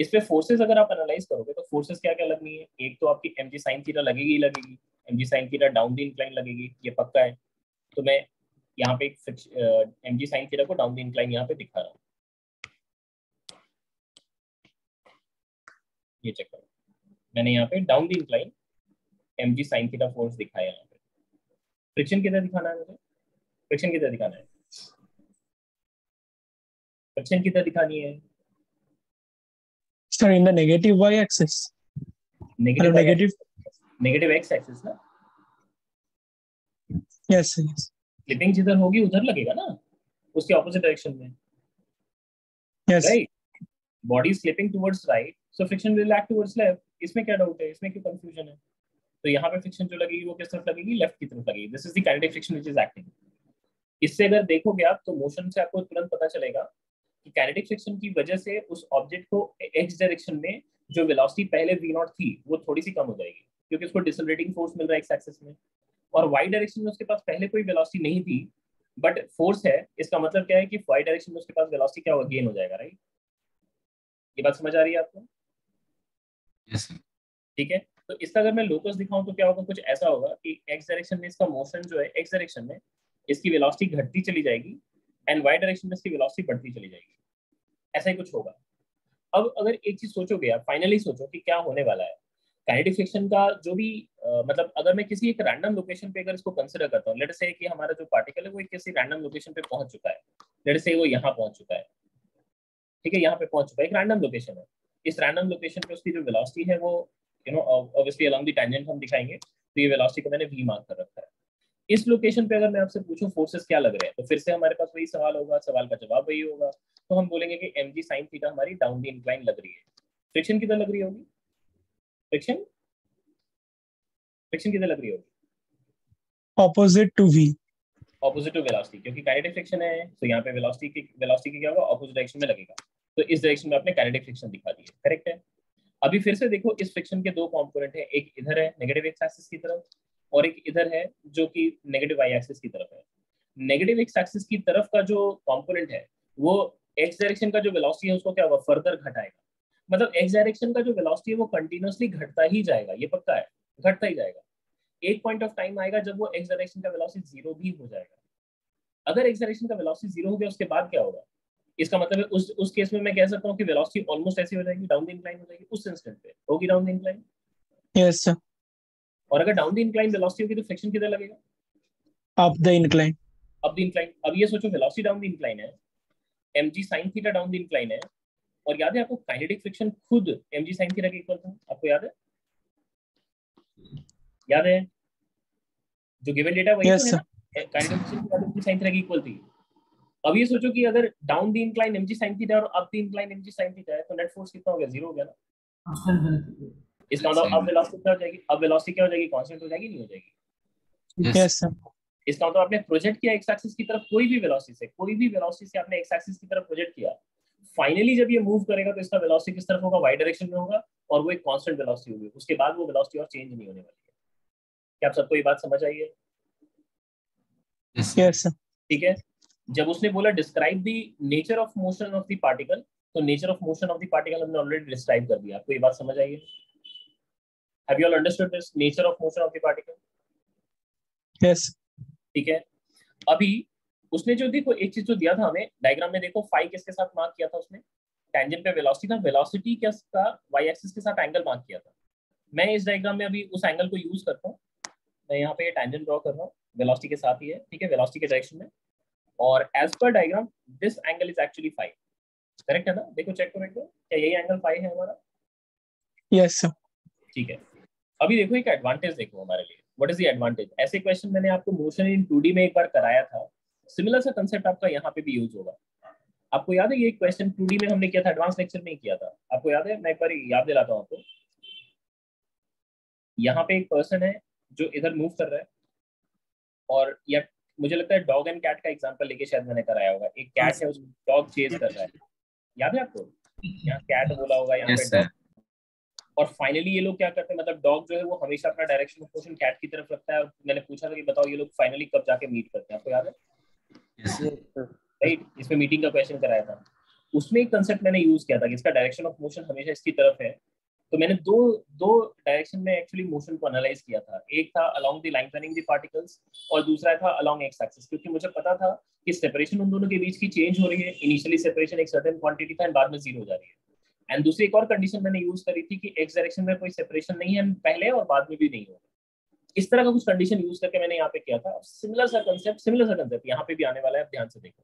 Speaker 1: इस पे फोर्सेस अगर आप एनालाइज करोगे तो फोर्सेस क्या क्या लगनी है? एक तो आपकी एम जी साइन थीटा लगेगी ही लगेगी m g sine theta down the incline लगेगी, ये पक्का है। तो मैं यहाँ पे एक एम जी साइन थीटा को डाउन द इंक्लाइन यहाँ पे दिखा रहा हूँ ये चेक करो मैंने यहाँ पे down the incline m g sine theta force दिखाया यहाँ पे फ्रिक्शन किधर दिखाना है मुझे फ्रिक्शन किधर दिखाना है फ्रिक्शन किधर दिखानी है
Speaker 3: Sir, in the negative y-axis.
Speaker 1: Negative,
Speaker 3: negative.
Speaker 1: Negative x-axis ना?
Speaker 3: Yes, yes.
Speaker 1: Clipping जिधर होगी उधर लगेगा ना? उसके opposite direction में. Body is slipping towards right, so friction will act towards left. इसमें क्या doubt है? इसमें क्यों confusion है? तो यहाँ पे फ्रिक्शन जो लगेगी वो किस तरफ़ लगेगी लेफ़्ट की तरफ़ लगेगी this is the kinetic friction which is acting इससे अगर देखोगे आप तो मोशन से आपको तुरंत पता चलेगा कि काइनेटिक फ्रिक्शन की वजह से उस ऑब्जेक्ट को एक्स डायरेक्शन में जो वेलोसिटी पहले वी नॉट थी वो थोड़ी सी कम हो जाएगी क्योंकि उसको डिसलरेटिंग फोर्स मिल रहा है एक्स एक्सिस में और वाई डायरेक्शन में उसके पास पहले कोई वेलोसिटी नहीं थी बट फोर्स है इसका मतलब क्या है कि वाई डायरेक्शन में उसके पास वेलोसिटी क्या होगा गेन हो जाएगा राइट ये बात समझ आ रही है आपको?
Speaker 2: Yes,
Speaker 1: ठीक है? तो इसका अगर मैं लोकस दिखाऊँ तो क्या होगा कुछ ऐसा होगा कि एक्स डायरेक्शन में इसका मोशन जो है एक्स डायरेक्शन में इसकी वेलोसिटी घटती चली जाएगी एंड वाई डायरेक्शन में इसकी वेलोसिटी बढ़ती चली जाएगी। ऐसा ही कुछ होगा। अब अगर एक चीज़ सोचोगे आप फाइनली सोचो कि क्या होने वाला है। काइनेटिक फ्रिक्शन का जो भी आ, मतलब अगर मैं किसी एक रैंडम लोकेशन पे अगर इसको कंसिडर करता हूँ लेट से कि हमारा जो पार्टिकल है वो किसी रैंडम लोकेशन पे पहुँच चुका है। लेट से वो यहाँ पहुँच चुका है। ठीक है यहाँ पे पहुँच चुका है। एक रैंडम लोकेशन है। इस रैंडम लोकेशन पे उसकी जो वेलोसिटी है वो you know obviously along the tangent हम दिखाएँगे। तो ये वेलोसिटी को मैंने वी मार्क कर रखा है। इस लोकेशन पे अगर मैं आपसे पूछूँ फोर्सेस क्या लग रहे हैं? तो फिर से हमारे पास वही सवाल होगा। सवाल का जवाब वही होगा। तो हम बोलेंगे कि एम जी साइन थीटा हमारी डाउन दी इंक्लाइन लग रही है। फ्रिक्शन किधर लग रही होगी? फ्रिक्शन फ्रिक्शन किधर लग रही होगी?
Speaker 3: Opposite to v
Speaker 1: opposite to velocity क्योंकि काइनेटिक फ्रिक्शन है तो यहाँ पे वेलोसिटी की वेलोसिटी की क्या होगा? ऑपोजिट डायरेक्शन में लगेगा। तो इस डायरेक्शन में आपने काइनेटिक फ्रिक्शन दिखा दी है करेक्ट है? अभी फिर से देखो इस फ्रिक्शन के दो कंपोनेंट है एक इधर है नेगेटिव एक्स एक्सिस की तरफ़ और एक इधर है जो कि नेगेटिव वाई एक्सिस की तरफ़ है। नेगेटिव एक्स एक्सिस की तरफ़ का जो कंपोनेंट है वो एक्स डायरेक्शन का जो वेलोसिटी है उसको क्या होगा? फर्दर घटाएगा। मतलब एक्स डायरेक्शन का जो वेलोसिटी है वो कंटिन्यूसली घटता ही जाएगा ये पक्का है घटता ही जाएगा। एक पॉइंट ऑफ़ टाइम आएगा जब वो एक्स डायरेक्शन का वेलोसिटी ज़ीरो भी हो जाएगा। अगर एक्स डायरेक्शन का वेलोसिटी ज़ीरो हो गया उसके बाद क्या होगा? इसका मतलब है उस उस केस में मैं कह सकता हूँ कि वेलोसिटी ऑलमोस्ट ऐसी हो जाएगी डाउन द इंक्लाइन हो जाएगी उस इंस्टेंट पे। होगी down the incline
Speaker 3: yes sir
Speaker 1: और अगर डाउन द इंक्लाइन वेलोसिटी होगी तो फ्रिक्शन किधर लगेगा?
Speaker 3: Up the incline
Speaker 1: up the incline अब ये सोचो वेलोसिटी डाउन द इंक्लाइन है mg sin theta down the incline है और याद है आपको काइनेटिक फ्रिक्शन खुद mg sin थीटा के इक्वल था? आपको याद है? याद है? जो गिवन डेटा वही
Speaker 3: yes,
Speaker 1: तो है kinetic friction mg sin theta के इक्वल थी। अब ये सोचो कि अगर down the incline mg sin theta और up the incline mg sin theta है तो नेट फोर्स कितना हो गया? ज़ीरो हो गया ना? इसका मतलब अब वेलोसिटी क्या हो जाएगी? अब वेलोसिटी क्या हो जाएगी? कांस्टेंट हो जाएगी? नहीं हो जाएगी।
Speaker 3: यस सर
Speaker 1: इसका मतलब आपने प्रोजेक्ट किया एक्स एक्सिस की तरफ़ कोई भी वेलोसिटी से कोई भी वेलोसिटी से आपने एक्स एक्सिस की तरफ़ प्रोजेक्ट किया फाइनली जब ये मूव करेगा तो इसका वेलोसिटी किस तरफ़ होगा? वाई डायरेक्शन में होगा और वो एक कांस्टेंट वेलोसिटी होगी। उसके बाद वो वेलोसिटी और चेंज नहीं होने वाली है। क्या आप सबको ये बात समझ आई है?
Speaker 3: यस सर
Speaker 1: ठीक है? जब उसने बोला describe the nature of motion of the particle तो nature of motion of the particle हमने ऑलरेडी डिस्क्राइब कर दिया। आपको ये बात समझ आई है? Have you all understood this nature of motion of the particle
Speaker 3: yes
Speaker 1: ठीक है? अभी उसने जो देखो एक चीज़ जो दिया था हमें डायग्राम में देखो फाइव किसके साथ मार्क किया था उसने? टेंजेंट पे वेलोसिटी था वेलोसिटी का वाई एक्सिस के साथ एंगल मार्क किया था। मैं इस डायग्राम में अभी उस एंगल को यूज़ करता हूँ। मैं यहाँ पे टेंजेंट ड्रॉ कर रहा हूँ। वेलोसिटी के साथ ही है ठीक है? वेलोसिटी के डायरेक्शन में। और as per diagram this angle is actually phi correct है ना? देखो चेक करो एक बार। क्या यही एंगल फाइव है हमारा?
Speaker 3: यस सर
Speaker 1: ठीक है। अभी देखो एक एडवांटेज देखो हमारे लिए। व्हाट इज़ द एडवांटेज ऐसे क्वेश्चन मैंने आपको मोशन इन 2D में एक बार कराया था। सिमिलर सा कंसेप्ट आपका यहाँ पे भी यूज़ होगा। आपको याद है ये क्वेश्चन 2D में हमने किया था एडवांस लेक्चर में ही किया था। आपको याद है मैं एक बार याद दिलाता हूँ आपको। यहाँ पे एक पर्सन है जो इधर मूव कर रहा है। और या मुझे लगता है डॉग एंड कैट का एग्जांपल लेके शायद मैंने कराया होगा। एक कैट है उसको डॉग चेज कर रहा है। याद है आपको? यहाँ कैट बोला होगा यहाँ
Speaker 2: yes,
Speaker 1: पे और फाइनली ये लोग क्या करते हैं मतलब डॉग जो है वो हमेशा अपना डायरेक्शन ऑफ़ मोशन कैट की तरफ़ रखता है। और मैंने पूछा था कि बताओ ये लोग फाइनली कब जाके मीट करते हैं आपको याद है? राइट इसमें मीटिंग का क्वेश्चन कराया था। उसमें एक कंसेप्ट मैंने यूज़ किया था कि इसका डायरेक्शन ऑफ़ मोशन हमेशा इसकी तरफ़ है। तो मैंने दो दो डायरेक्शन में एक्चुअली मोशन को एनालाइज किया था। एक था along the line running the particles और दूसरा था अलोंग एक्स एक्सिस क्योंकि मुझे पता था कि सेपरेशन उन दोनों के बीच की चेंज हो रही है। इनिशियली सेपरेशन एक सर्टेन क्वांटिटी था एंड बाद में ज़ीरो हो जा रही है। एंड दूसरी एक और कंडीशन मैंने यूज़ करी थी कि एक्स डायरेक्शन में कोई सेपरेशन नहीं है पहले और बाद में भी नहीं होगा इस तरह का कुछ कंडीशन यूज़ करके मैंने यहाँ पे किया था। सिमिलर सा कंसेप्ट सिमिलर सा कंसेप्ट यहाँ पे भी आने वाला है आप ध्यान से देखो।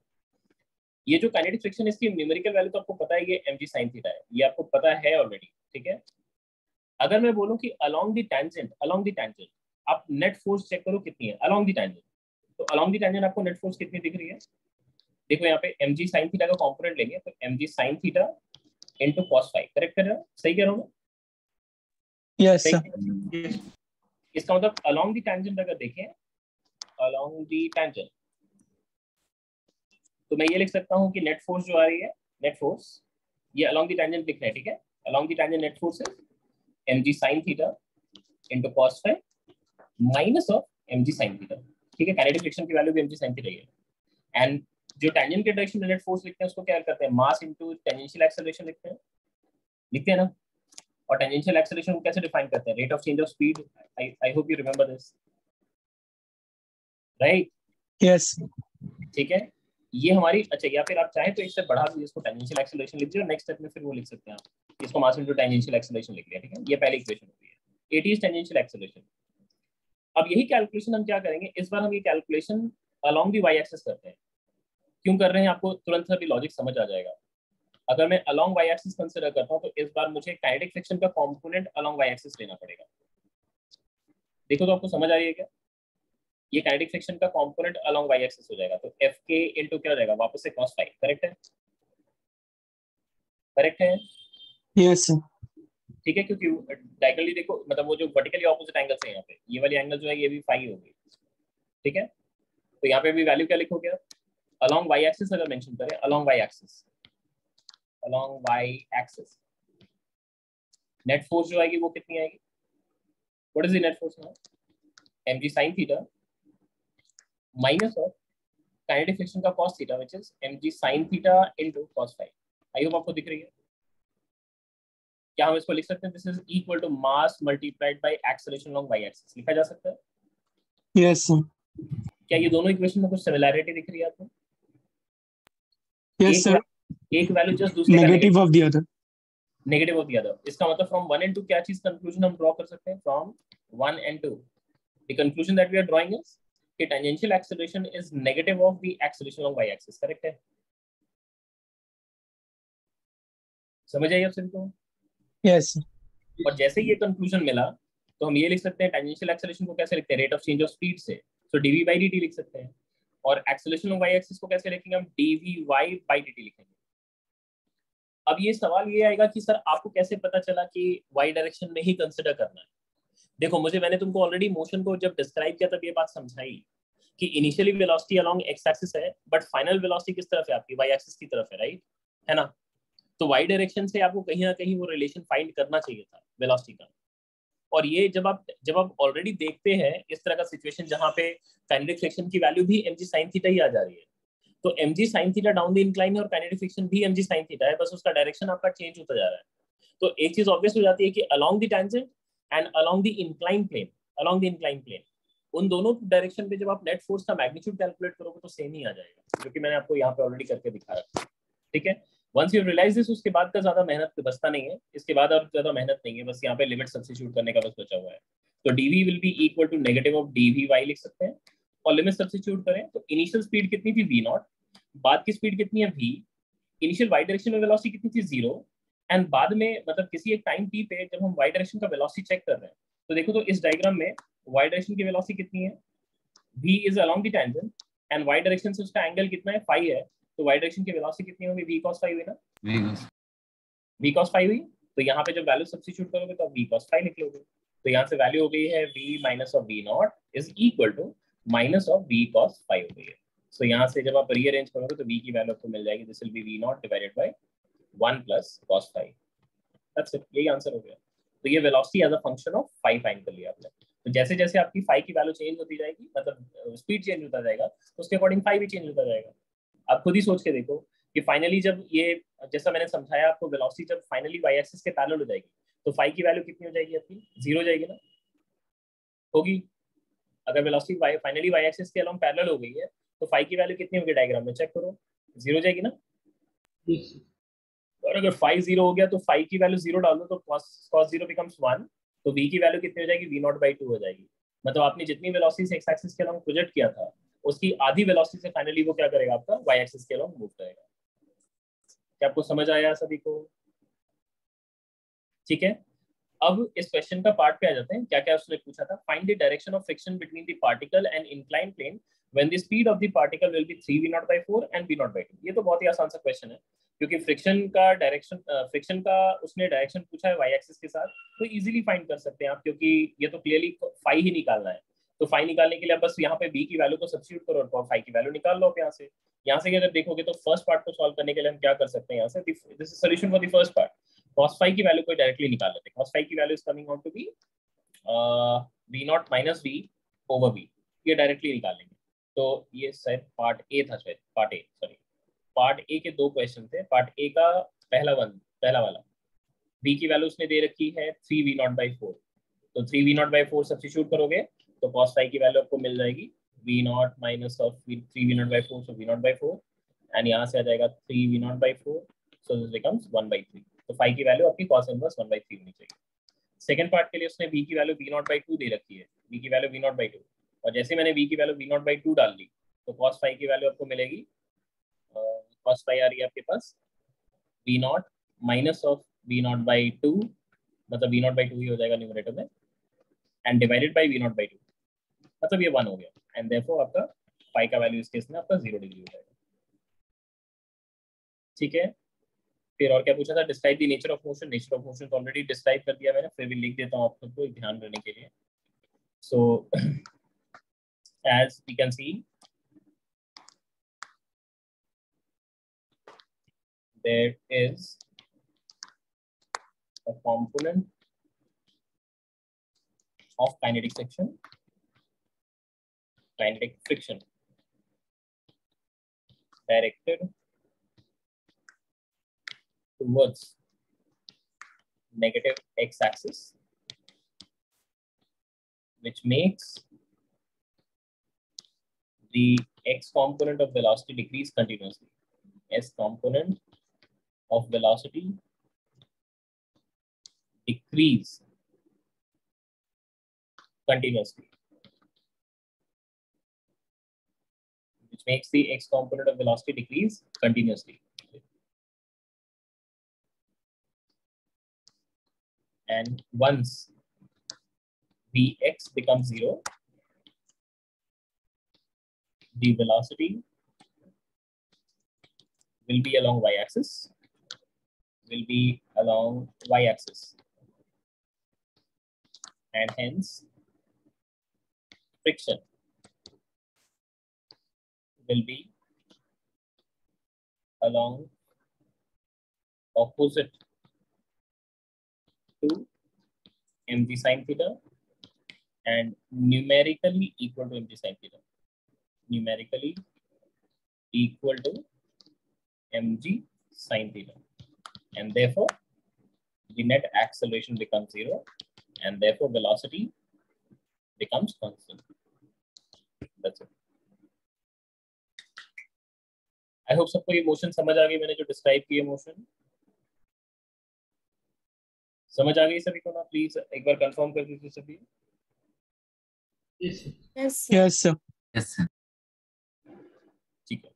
Speaker 1: ये जो काइनेटिक फ्रिक्शन इसकी न्यूमेरिकल वैल्यू तो आपको पता है ये एम जी साइन थीटा है। ये आपको पता है ऑलरेडी ठीक है? अगर मैं बोलूँ कि along the tangent along the tangent आप नेट फोर्स चेक करो कितनी है? अलोंग द टेंजेंट तो अलोंग द टेंजेंट आपको नेट फोर्स कितनी दिख रही है? देखो यहाँ पे एम जी साइन थीटा का कॉम्पोनेंट लेंगे तो m g sine theta into cos phi correct कर रहे हो? सही कह रहा हूँ
Speaker 3: यस
Speaker 1: इसका मतलब अलोंग द टेंजेंट अगर देखें अलोंग द टेंजेंट तो मैं ये लिख सकता हूँ कि नेट फोर्स जो आ रही है नेट फोर्स ये अलोंग द टेंजेंट लिख रहे हैं, ठीक है? Along the tangent net force है mg sin theta into cos phi minus of mg sin theta, ठीक है? काइनेटिक फ्रिक्शन की वैल्यू भी mg sin theta ही है। एंड जो टेंजेंट के डायरेक्शन में नेट फोर्स लिखते हैं, उसको क्या करते हैं? मास इनटू टेंजेंशियल एक्सेलरेशन लिखते हैं। लिखते हैं ना? और टेंजेंशियल एक्सेलरेशन को कैसे डिफाइन करते हैं? Rate of change of speed I I hope you remember this right
Speaker 3: yes
Speaker 1: ठीक है? ये हमारी अच्छा या फिर आप चाहें तो इससे बढ़ा दीजिए इसको टेंजेंशियल एक्सेलरेशन लिख दीजिए और नेक्स्ट स्टेप में फिर वो लिख सकते हैं आप। इसको मास इनटू टेंजेंशियल एक्सेलरेशन लिख लिया ठीक है? ये पहली इक्वेशन होती है। एटी इज़ टेंजेंशियल एक्सेलरेशन अब यही कैलकुलेशन हम क्या करेंगे? इस बार हम ये calculation along the y axis करते हैं। क्यों कर रहे हैं आपको? तुरंत अभी लॉजिक समझ आ जाएगा। अगर मैं अलॉन्ग वाई एक्सिस कंसिडर करता हूँ तो इस बार मुझे काइनेटिक फ्रिक्शन का कंपोनेंट अलोंग वाई एक्सिस लेना पड़ेगा। देखो तो आपको समझ आ रही है क्या? ये काइनेटिक फ्रिक्शन का कंपोनेंट अलॉन्ग वाई एक्सिस हो जाएगा। तो एफ़ के इंटू क्या हो जाएगा? वापस से कॉस फाइव करेक्ट है? करेक्ट है?
Speaker 3: यस
Speaker 1: ठीक है क्योंकि डायगनली देखो मतलब वो जो वर्टिकली ऑपोजिट एंगल है यहाँ पे ये वाली एंगल जो है ये भी फाइव होगी। ठीक है? तो यहाँ पे भी वैल्यू क्या लिखोगे आप? अलोंग वाई एक्सिस अगर मेंशन करें along y axis along y axis net force जो आएगी वो कितनी आएगी? What is the net force now mg sin theta minus of kinetic friction का cos theta which is mg sin theta into cos phi. I hope आपको दिख रही है। क्या हम इसको लिख सकते हैं? This is equal to mass multiplied by acceleration along y axis लिखा जा सकता है?
Speaker 3: यस
Speaker 1: क्या ये दोनों इक्वेशन में कुछ सिमिलैरिटी दिख रही है आपको?
Speaker 3: यस सर
Speaker 1: एक वैल्यू जस्ट दूसरे
Speaker 3: negative of the other
Speaker 1: negative of the other इसका मतलब फ्रॉम 1 एंड 2 क्या चीज़ कंक्लूजन हम ड्रॉ कर सकते हैं? From 1 and 2 the conclusion that we are drawing is कि tangential acceleration is negative of the acceleration along y axis. Correct है? समझ आइए आप सभी को?
Speaker 3: यस
Speaker 1: और जैसे ये कंक्लूजन मिला तो हम ये लिख सकते हैं टेंजेंशियल एक्सेलरेशन को कैसे लिखते हैं? Rate of change of speed से। तो बाई डी लिख सकते हैं। और एक्सेलरेशन ऑफ़ वाई एक्सिस को कैसे लिखेंगे हम? बाई लिखेंगे। अब ये सवाल ये आएगा कि सर आपको कैसे पता चला कि वाई डायरेक्शन में ही कंसिडर करना है? देखो, मुझे, मैंने तुमको ऑलरेडी मोशन को जब डिस्क्राइब किया, तब ये बात समझाई कि initially velocity along x axis है बट फाइनल वेलोसिटी किस तरफ़ है आपकी? वाई एक्सिस की तरफ़ है राइट है ना? तो वाई डायरेक्शन से आपको कहीं ना कहीं वो रिलेशन फाइंड करना चाहिए था वेलोसिटी का। और ये जब आप जब आप ऑलरेडी देखते हैं, इस तरह का सिचुएशन जहाँ पे काइनेटिक फ्रिक्शन की वैल्यू भी एम जी साइन थीटा ही आ जा रही है तो m g sine theta down the incline है और काइनेटिक फ्रिक्शन भी एम जी साइन थीटा है, बस उसका डायरेक्शन आपका चेंज होता जा रहा है। तो एक चीज़ ऑब्वियस हो जाती है कि along the tangent and along the incline plane along the incline plane उन दोनों डायरेक्शन पे जब आप नेट फोर्स का मैग्नीट्यूड कैलकुलेट करोगे तो सेम ही आ जाएगा क्योंकि मैंने आपको यहाँ पे ऑलरेडी करके दिखा रखा ठीक है? वंस यू रियलाइज़ दिस उसके बाद का ज़्यादा मेहनत बचता नहीं है, इसके बाद और ज़्यादा मेहनत नहीं है, बस यहाँ पे लिमिट सब्सिट्यूट करने का बस बचा हुआ है। तो d v will be equal to negative of d v y लिख सकते हैं। और लिमिट सब्सिट्यूट करें तो इनिशियल स्पीड कितनी थी? वी नॉट बाद की स्पीड कितनी है? वी इनिशियल वाई डायरेक्शन में वेलोसिटी कितनी थी? ज़ीरो एंड बाद में मतलब किसी एक टाइम टी पे जब हम वाई डायरेक्शन का वेलोसिटी चेक कर रहे हैं तो देखो तो इस डायग्राम में वाई डायरेक्शन की वेलोसिटी कितनी है? V is along the tangent and y direction से उसका एंगल कितना है? फाई है. तो वाई डायरेक्शन की वेलोसिटी कितनी होगी? V cos फाई हुई ना? V cos फाई हुई? तो यहाँ पे जब वैल्यू सब्स्टिट्यूट करोगे तो v cos फाई लिख लोगे तो यहाँ से वैल्यू हो गई है v minus of v naught is equal to minus of cos phi हो गई है सो यहाँ से जब आप रीअरेंज करोगे तो v की वैल्यू आपको मिल जाएगी. This will be v naught divided by 1 plus cos phi that's it यही आंसर हो गया. तो ये velocity as a function of phi find कर लिया आपने. तो जैसे जैसे आपकी फाई की वैल्यू चेंज होती जाएगी मतलब स्पीड चेंज होता जाएगा तो उसके अकॉर्डिंग फाई भी चेंज होता जाएगा. आप खुद ही सोच के देखो कि फाइनली जब ये, जैसा मैंने समझाया आपको वेलोसिटी जब फाइनली वाई एक्सिस के पैरेलल हो जाएगी तो फाई की वैल्यू कितनी हो जाएगी आपकी? ज़ीरो हो जाएगी ना? होगी? अगर velocity y finally y axis के अलोंग पैरेलल हो गई है तो फाई की वैल्यू कितनी होगी डायग्राम में? चेक करो। ज़ीरो जाएगी ना? और अगर फाइव ज़ीरो हो गया तो फाइव की वैल्यू ज़ीरो डाल दो तो कॉस ज़ीरो बिकम्स वन तो वी की वैल्यू कितनी हो जाएगी? वी नॉट बाई टू हो जाएगी। मतलब आपने जितनी वेलोसिटी से एक्स एक्सिस के अलॉन्ग प्रोजेक्ट किया था, उसकी आधी वेलोसिटी से फाइनली वो क्या करेगा आपका? वाई एक्सिस के अलॉन्ग मूव करेगा। क्या आपको समझ आया सभी को? ठीक है? अब इस क्वेश्चन का पार्ट पे आ जाते हैं। क्या क्या उसने पूछा था? Find the direction of friction between the particle and incline plane when the speed of the particle will be 3 v nought by 4 and v nought by 2 ये तो बहुत ही आसान सा क्वेश्चन है, क्योंकि फ्रिक्शन का डायरेक्शन फ्रिक्शन का उसने डायरेक्शन पूछा है वाई एक्सिस के साथ तो इजीली फाइंड कर सकते हैं आप, क्योंकि ये तो क्लियरली फाई ही निकालना है। तो फाई निकालने के लिए बस यहाँ पे बी की वैल्यू को सब्सिट्यूट करो और फाई की वैल्यू निकाल लो यहाँ से। यहाँ से अगर देखोगे तो फ़र्स्ट पार्ट को सॉल्व करने के लिए हम क्या कर सकते हैं यहाँ से? This is solution for the first part cos phi की वैल्यू को डायरेक्टली निकाल लेते cos phi की value is coming out to be v nought minus v over v ये डायरेक्टली निकाल लेंगे। तो ये शायद पार्ट ए था शायद part A sorry part A के दो क्वेश्चन थे। पार्ट ए का पहला वन पहला वाला। बी की वैल्यू उसने दे रखी है three V nought by four तो three V nought by four substitute करोगे तो कॉस फाइव की वैल्यू आपको मिल जाएगी। V nought minus of three V nought by four so V nought by four and यहाँ से आ जाएगा three V nought by four so this becomes one by three तो फाइव की वैल्यू आपकी cos inverse one by three होनी चाहिए। सेकंड पार्ट के लिए उसने बी की value V nought by two दे रखी है। बी की value V nought by two और जैसे मैंने बी की value V nought by two डाल दी तो कॉस फाइव की वैल्यू आपको मिलेगी। कॉस फाइव आ रही है आपके पास V nought minus of V nought by two मतलब वी नॉट बाई टू ही हो जाएगा न्यूमरेटर में। And divided by V nought by two मतलब ये वन हो गया। एंड देयरफॉर आपका फाइव का वैल्यू इस केस में आपका ज़ीरो डिग्री हो जाएगा। ठीक है? फिर और क्या पूछा था? Describe the nature of motion nature of motion already describe कर दिया मैंने फिर भी लिख देता हूँ आप सबको ध्यान रखने के लिए। So as we can see there is a component of kinetic section, kinetic friction towards negative x-axis, which makes the x component of velocity decrease continuously. S component of velocity decrease continuously, which makes the x component of velocity decrease continuously. And once Vx becomes zero, the velocity will be along y-axis will be along y-axis. And hence, friction will be along opposite to mg sine theta and numerically equal to mg sine theta. Numerically equal to mg sine theta and therefore the net acceleration becomes zero and therefore velocity becomes constant. That's it. I hope सबको ये मोशन समझ आ गई मैंने जो डिस्क्राइब किए मोशन समझ आ गई सभी को ना? प्लीज़ एक बार कंफर्म कर दीजिए सभी।
Speaker 3: यस सर
Speaker 2: यस
Speaker 1: ठीक है।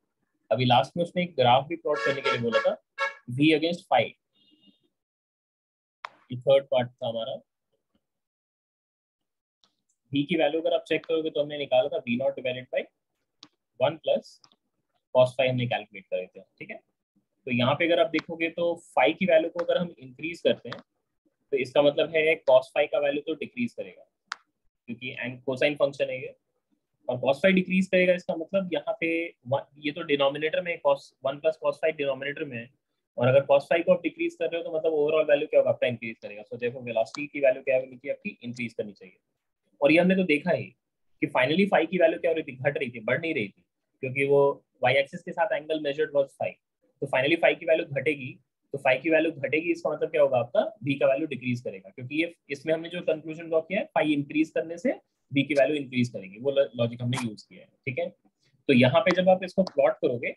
Speaker 1: अभी लास्ट में उसने एक ग्राफ भी प्लॉट करने के लिए बोला था। वी अगेंस्ट फाइव ये थर्ड पार्ट था हमारा। V की वैल्यू अगर आप चेक करोगे तो हमने निकाला था v nought divided by one plus cos five हमने कैलकुलेट करे थे। ठीक है? तो यहाँ पे अगर आप देखोगे तो फाइव की वैल्यू को अगर हम इंक्रीज करते हैं तो इसका मतलब है कॉस फाइव का वैल्यू तो डिक्रीज करेगा, क्योंकि एंड कोसाइन फ़ंक्शन है ये। और कॉस फाइव डिक्रीज करेगा, इसका मतलब यहाँ पे ये तो डिनोमिनेटर में cos one plus cos five denominator में है। और अगर कॉस फाइव को आप डिक्रीज कर रहे हो तो मतलब ओवरऑल वैल्यू क्या होगा? आपका इंक्रीज करेगा। सो देखो वेलोसिटी की वैल्यू क्या होनी चाहिए आपकी इंक्रीज करनी चाहिए। और ये हमने तो देखा ही कि फाइनली फाइव की वैल्यू क्या हो रही थी? घट रही थी, बढ़ नहीं रही थी, क्योंकि वो वाई एक्सिस के साथ एंगल मेजर्ड वाज फाइव तो फाइनली फाइव की वैल्यू घटेगी तो फाइव की वैल्यू घटेगी इसका मतलब क्या होगा आपका? बी का वैल्यू डिक्रीज करेगा। क्योंकि ये इसमें हमने जो कंक्लूजन ड्रॉ किया है फाइव इंक्रीज करने से बी की वैल्यू इंक्रीज करेगी। वो लॉजिक हमने यूज़ किया है ठीक है? तो यहाँ पे जब आप इसको प्लॉट करोगे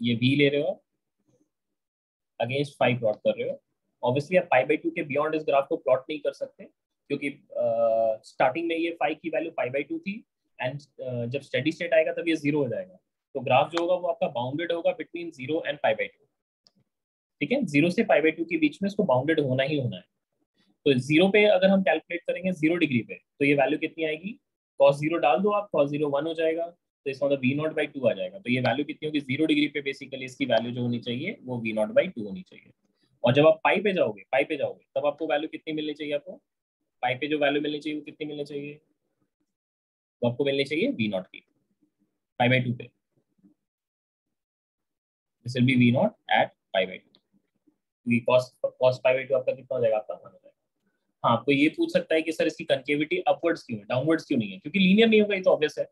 Speaker 1: ये बी ले रहे हो अगेंस्ट फाइव प्लॉट कर रहे हो। ऑब्वियसली आप फाइव बाई टू के बियॉन्ड इस ग्राफ को प्लॉट नहीं कर सकते क्योंकि स्टार्टिंग uh, में ये फाइव की वैल्यू फाइव बाई टू थी एंड uh, जब स्टडी स्टेट आएगा तब ये ज़ीरो हो जाएगा। तो ग्राफ जो होगा वो आपका बाउंडेड होगा between zero and five by two ठीक है? ज़ीरो से फाइव बाई टू के बीच में इसको बाउंडेड होना ही होना है। तो ज़ीरो पे अगर हम कैलकुलेट करेंगे ज़ीरो डिग्री पे तो ये वैल्यू कितनी आएगी? कॉस ज़ीरो डाल दो आप कॉस ज़ीरो वन हो जाएगा तो इसका मतलब वी नॉट बाई टू आ जाएगा। तो ये वैल्यू कितनी होगी? ज़ीरो डिग्री पे बेसिकली इसकी वैल्यू जो होनी चाहिए, वो वी नॉट बाई टू होनी चाहिए। और जब आप पाई पे जाओगे पाई पे जाओगे, तब आपको वैल्यू कितनी मिलनी चाहिए आपको? पाई पे जो वैल्यू मिलनी चाहिए, वो कितनी मिलनी चाहिए? वो आपको मिलनी चाहिए वी नॉट की पाई बाई टू पे। This will be V nought at pi by two cos cos pi by two आपका कितना हो जाएगा? आपका वन हो जाएगा। हाँ आपको ये पूछ सकता है कि सर इसकी कंकेविटी अपवर्ड्स क्यों है? डाउनवर्ड्स क्यों नहीं है? क्योंकि लीनियर नहीं होगा, ये तो ऑब्वियस है।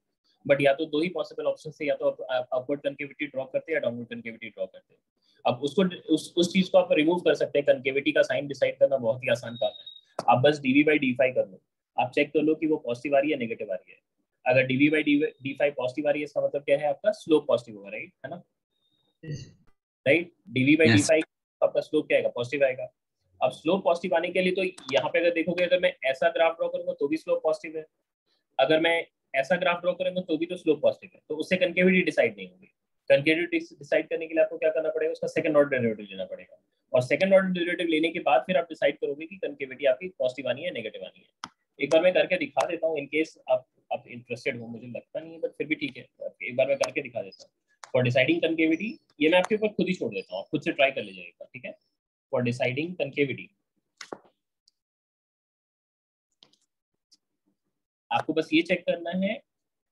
Speaker 1: बट या तो दो ही पॉसिबल ऑप्शन से या तो आप अपवर्ड कनकेविटी ड्रॉ करते हैं या डाउनवर्ड कनकेविटी ड्रॉ करते हैं। अब उसको, उस उस चीज़ को आप रिमूव कर सकते हैं। कनकेविटी का साइन डिसाइड करना बहुत ही आसान काम है। आप बस डीवी बाई डी कर लो। आप चेक कर लो कि वो पॉजिटिव आ रही है नेगेटिव आ रही है। अगर dV by d five positive आ रही है, इसका मतलब क्या है आपका? स्लोप पॉजिटिव होगा राइट है ना? Right dV by d five आपका स्लोप क्या आएगा? पॉजिटिव आएगा। अब स्लोप पॉजिटिव आने के लिए तो यहाँ पे अगर देखोगे अगर मैं ऐसा ग्राफ ड्रॉ करूँगा तो भी स्लोप पॉजिटिव है। अगर मैं ऐसा ग्राफ ड्रॉ करेंगे तो भी तो स्लोप पॉजिटिव है। तो उससे कनकेविटी डिसाइड नहीं होगी। कनकेविटी डिसाइड करने के लिए आपको क्या करना पड़ेगा? उसका सेकंड ऑर्डर डेरिवेटिव लेना पड़ेगा। और सेकंड ऑर्डर डेरिवेटिव लेने के बाद फिर आप डिसाइड करोगे कि कनकेविटी आपकी पॉजिटिव आनी है नेगेटिव आनी है। एक बार मैं करके दिखा देता हूँ इनकेस आप आप इंटरेस्टेड हो मुझे लगता नहीं है बट फिर भी ठीक है। एक बार मैं करके दिखा देता हूँ। फॉर डिसाइडिंग कनकेविटी ये मैं आपके ऊपर खुद ही छोड़ देता हूँ, खुद से ट्राई कर लीजिएगा ठीक है? फॉर डिसाइडिंग कनकेविटी आपको बस ये चेक करना है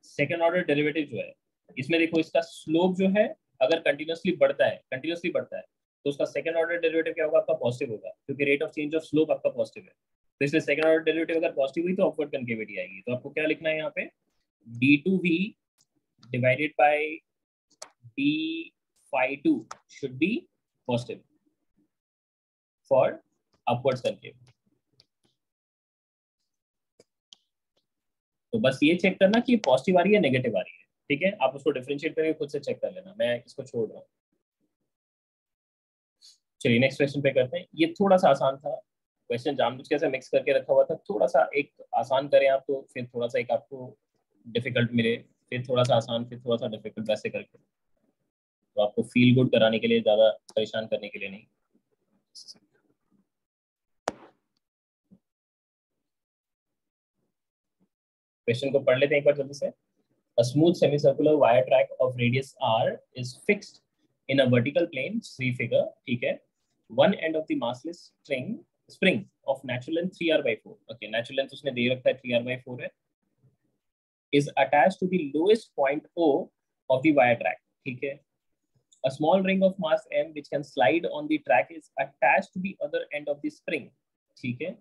Speaker 1: सेकेंड ऑर्डर डेरिवेटिव जो है, इसमें देखो इसका स्लोप जो है, अगर कंटिन्यूसली बढ़ता है कंटिन्यूसली बढ़ता है तो उसका सेकंड ऑर्डर डेरिवेटिव क्या होगा? आपका पॉजिटिव होगा, क्योंकि rate of change of slope आपका पॉजिटिव है। तो इसलिए सेकंड ऑर्डर डेरिवेटिव अगर पॉजिटिव हुई तो अपवर्ड कनकेविटी आएगी। तो आपको क्या लिखना है यहाँ पे? D two V divided by five two should be positive for upward concavity तो बस ये चेक करना कि पॉजिटिव आ रही है नेगेटिव आ रही है। ठीक है? आप उसको डिफरेंशिएट करके खुद से चेक कर लेना। मैं इसको छोड़ रहा हूँ। चलिए नेक्स्ट क्वेश्चन पे करते हैं। ये थोड़ा सा आसान था। क्वेश्चन जानबूझ के कैसे मिक्स करके रखा हुआ था। थोड़ा सा एक आसान करें आप तो फिर थोड़ा सा एक आपको डिफ़िकल्ट मिले। फिर थोड़ा सा आसान, फिर थोड़ा सा डिफ़िकल्ट वैसे करके। तो आपको फील गुड कराने के लिए ज़्यादा परेशान करने के लिए नहीं। क्वेश्चन को पढ़ लेते हैं एक बार जल्दी से। A smooth semi circular wire track of radius R is fixed in a vertical plane three figure ठीक है? One end of the massless string spring of natural length 3r/4 okay natural length उसने दे रखा है 3r/4 है। Is attached to the lowest point o of the wire track theek hai A small ring of mass m which can slide on the track is attached to the other end of the spring. ठीक है?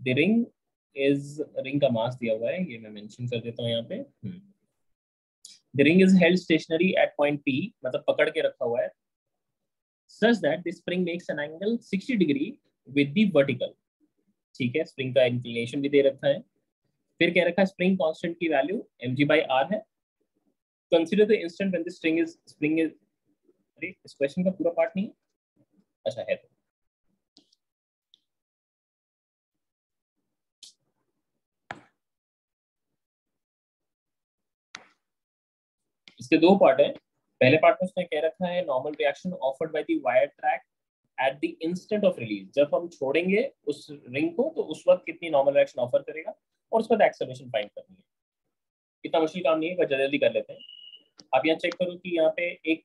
Speaker 1: The ring is ring का mass दिया हुआ है ये मैं मेंशन कर देता हूँ यहाँ पे the ring is held stationary at point P मतलब पकड़ के रखा हुआ है such that the spring makes an angle 60 degree with the vertical ठीक है स्प्रिंग का इंक्लिनेशन भी दे रखा है फिर कह रखा है स्प्रिंग कांस्टेंट की वैल्यू mg by r है consider the instant when the string is spring is इस क्वेश्चन का पूरा पार्ट नहीं अच्छा है तो। इसके दो पार्ट है। पहले पार्ट में उसने कह रखा है normal reaction afforded by the wire track at the instant of release जब हम छोड़ेंगे उस रिंग को तो उस वक्त कितनी नॉर्मल रिएक्शन ऑफ़र करेगा और उसके बाद एक्सेलरेशन फाइंड करनी है। इतना मुश्किल काम नहीं है जल्दी जल्दी कर लेते हैं। आप यहाँ चेक करो कि यहाँ पे एक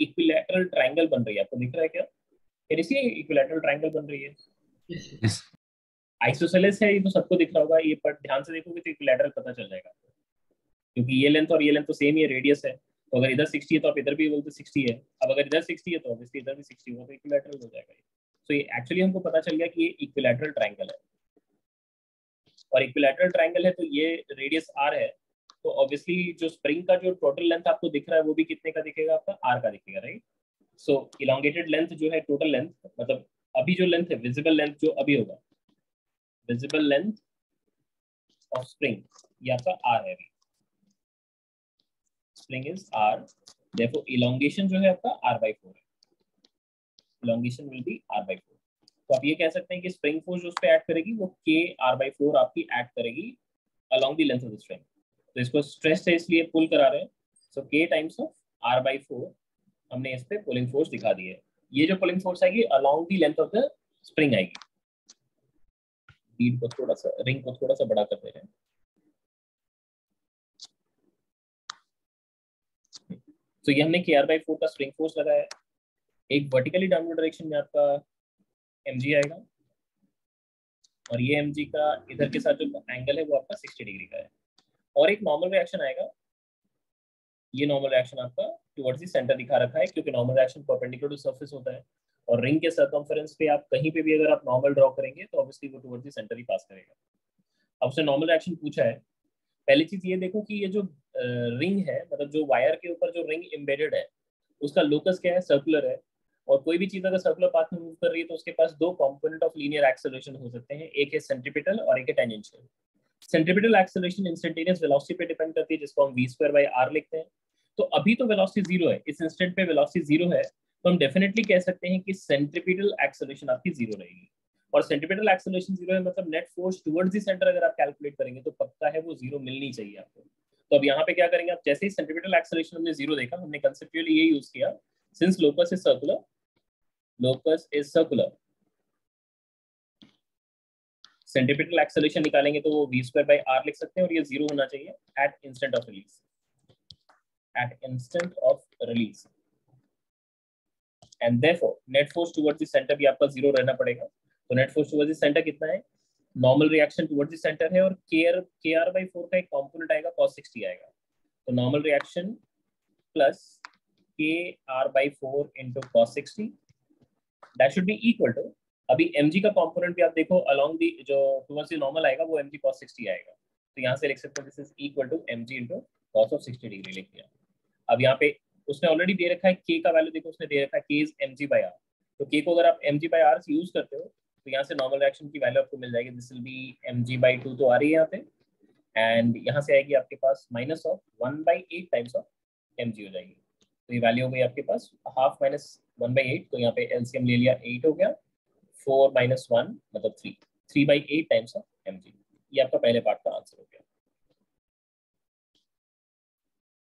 Speaker 1: इक्विलेटरल ट्राइंगल बन रही है। आपको दिख रहा है क्या? फिर इसी इक्विलेटरल ट्राइंगल बन रही है? आइसोसेलेस है ये तो सबको दिख रहा होगा ये पर ध्यान से देखोगे तो इक्विलेटरल पता चल जाएगा। क्योंकि ये लेंथ और ये लेंथ तो सेम ही है रेडियस है। तो अगर इधर 60 है तो आप इधर भी बोलते 60 है। अब अगर इधर 60 है तो ऑब्वियसली इधर भी 60 होगा तो इक्विलैटरल हो जाएगा तो ये एक्चुअली हमको पता चल गया कि ये इक्विलैटरल ट्रायंगल है। और इक्विलैटरल ट्रायंगल है तो ये रेडियस आर है। तो ऑब्वियसली जो स्प्रिंग का जो टोटल लेंथ आपको दिख रहा है, वो भी कितने का दिखेगा आपका? आर का दिखेगा राइट सो इलांगेटेड लेंथ जो है टोटल लेंथ मतलब अभी जो लेंथ है विजिबल लेंथ जो अभी होगा विजिबल लेंथ ऑफ़ स्प्रिंग ये आपका आर है string is r, therefore elongation जो है आपका r by 4 है। Elongation will be r by 4 तो आप ये कह सकते हैं कि स्प्रिंग फोर्स जो उस पर ऐड करेगी, वो के आर बाई फोर आपकी ऐड करेगी along the length of the string तो इसको स्ट्रेस है इसलिए पुल करा रहे हैं। So k times of r by 4 हमने इस पे पुलिंग फोर्स दिखा दी है। ये जो पुलिंग फोर्स आएगी, along the length of the spring आएगी। लीड को थोड़ा सा रिंग को थोड़ा सा बड़ा कर दे रहे हैं। तो ये हमने के आर बाई फोर का स्प्रिंग फोर्स लगाया है। एक वर्टिकली डाउनवर्ड डायरेक्शन में आपका एम आएगा। और ये एम का इधर के साथ जो एंगल है, वो आपका सिक्सटी डिग्री का है। और एक नॉर्मल रिएक्शन आएगा। ये नॉर्मल रिएक्शन आपका टुवर्ड्स दी सेंटर दिखा रखा है, क्योंकि normal reaction perpendicular to surface होता है। और रिंग के सर्कमफरेंस पे आप कहीं पे भी अगर आप नॉर्मल ड्रॉ करेंगे तो ऑब्वियसली वो टुवर्ड्स दी सेंटर ही पास करेगा। अब उसने नॉर्मल रिएक्शन पूछा है। पहली चीज़ ये देखो कि ये जो रिंग है मतलब जो वायर के ऊपर जो रिंग एम्बेडेड है, उसका लोकस क्या है? सर्कुलर है। और कोई भी चीज़ अगर सर्कुलर पाथ में मूव कर रही है तो उसके पास दो कंपोनेंट ऑफ़ लीनियर एक्सेलरेशन हो सकते हैं, एक है सेंट्रीपिटल और एक है tangential centripetal acceleration instantaneous velocity पे डिपेंड करती है, जिसको हम v स्क्वायर बाय r लिखते हैं। तो अभी तो वेलोसिटी ज़ीरो है, इस इंस्टेंट पे वेलोसिटी ज़ीरो है तो हम डेफिनेटली कह सकते हैं कि सेंट्रीपिटल एक्सेलरेशन आपकी ज़ीरो रहेगी। और सेंट्रीपिटल एक्सेलरेशन ज़ीरो है मतलब net force towards the centre अगर आप कैलकुलेट करेंगे तो पक्का है वो ज़ीरो मिलनी चाहिए आपको। तो अब यहाँ पे क्या करेंगे आप, जैसे ही सेंट्रीपिटल एक्सेलरेशन हमने ज़ीरो देखा, हमने कंसेप्चुअली ये यूज़ किया since locus is circular locus is circular centripetal acceleration निकालेंगे तो वो वी स्क्वायर बाई आर लिख सकते हैं और ये ज़ीरो होना चाहिए at instant of release at instant of release and therefore net force towards the centre भी आपका ज़ीरो रहना पड़ेगा। तो net force towards the centre कितना है? Normal reaction towards the centre है और के आर के आर बाई फोर का एक कॉम्पोनेंट आएगा, cos 60 आएगा। तो normal reaction plus K R by four into cos sixty that should be equal to अभी mg का कंपोनेंट भी आप देखो अलोंग दी जो टुवर्ड्स द नॉर्मल आएगा, वो mg cos 60 आएगा। तो यहाँ से लिख सकते हैं this is equal to mg into cos of 60 degree लिख दिया। अब यहाँ पे उसने ऑलरेडी दे रखा है k का वैल्यू देखो उसने दे रखा है k is mg by r तो k को अगर आप mg by r से यूज़ करते हो तो यहाँ से नॉर्मल रिएक्शन की वैल्यू आपको मिल जाएगी। This will be mg by 2 तो आ रही है यहाँ पे। एंड यहाँ से आएगी आपके पास minus of 1 by 8 times of mg हो जाएगी। तो ये वैल्यू हो गई आपके पास हाफ़ माइनस 1 by 8 तो यहाँ पे एलसीएम ले लिया एट हो गया। 4 माइनस 1 मतलब 3 3 by 8 टाइम्स ऑफ़ mg ये आपका पहले पार्ट का आंसर हो गया.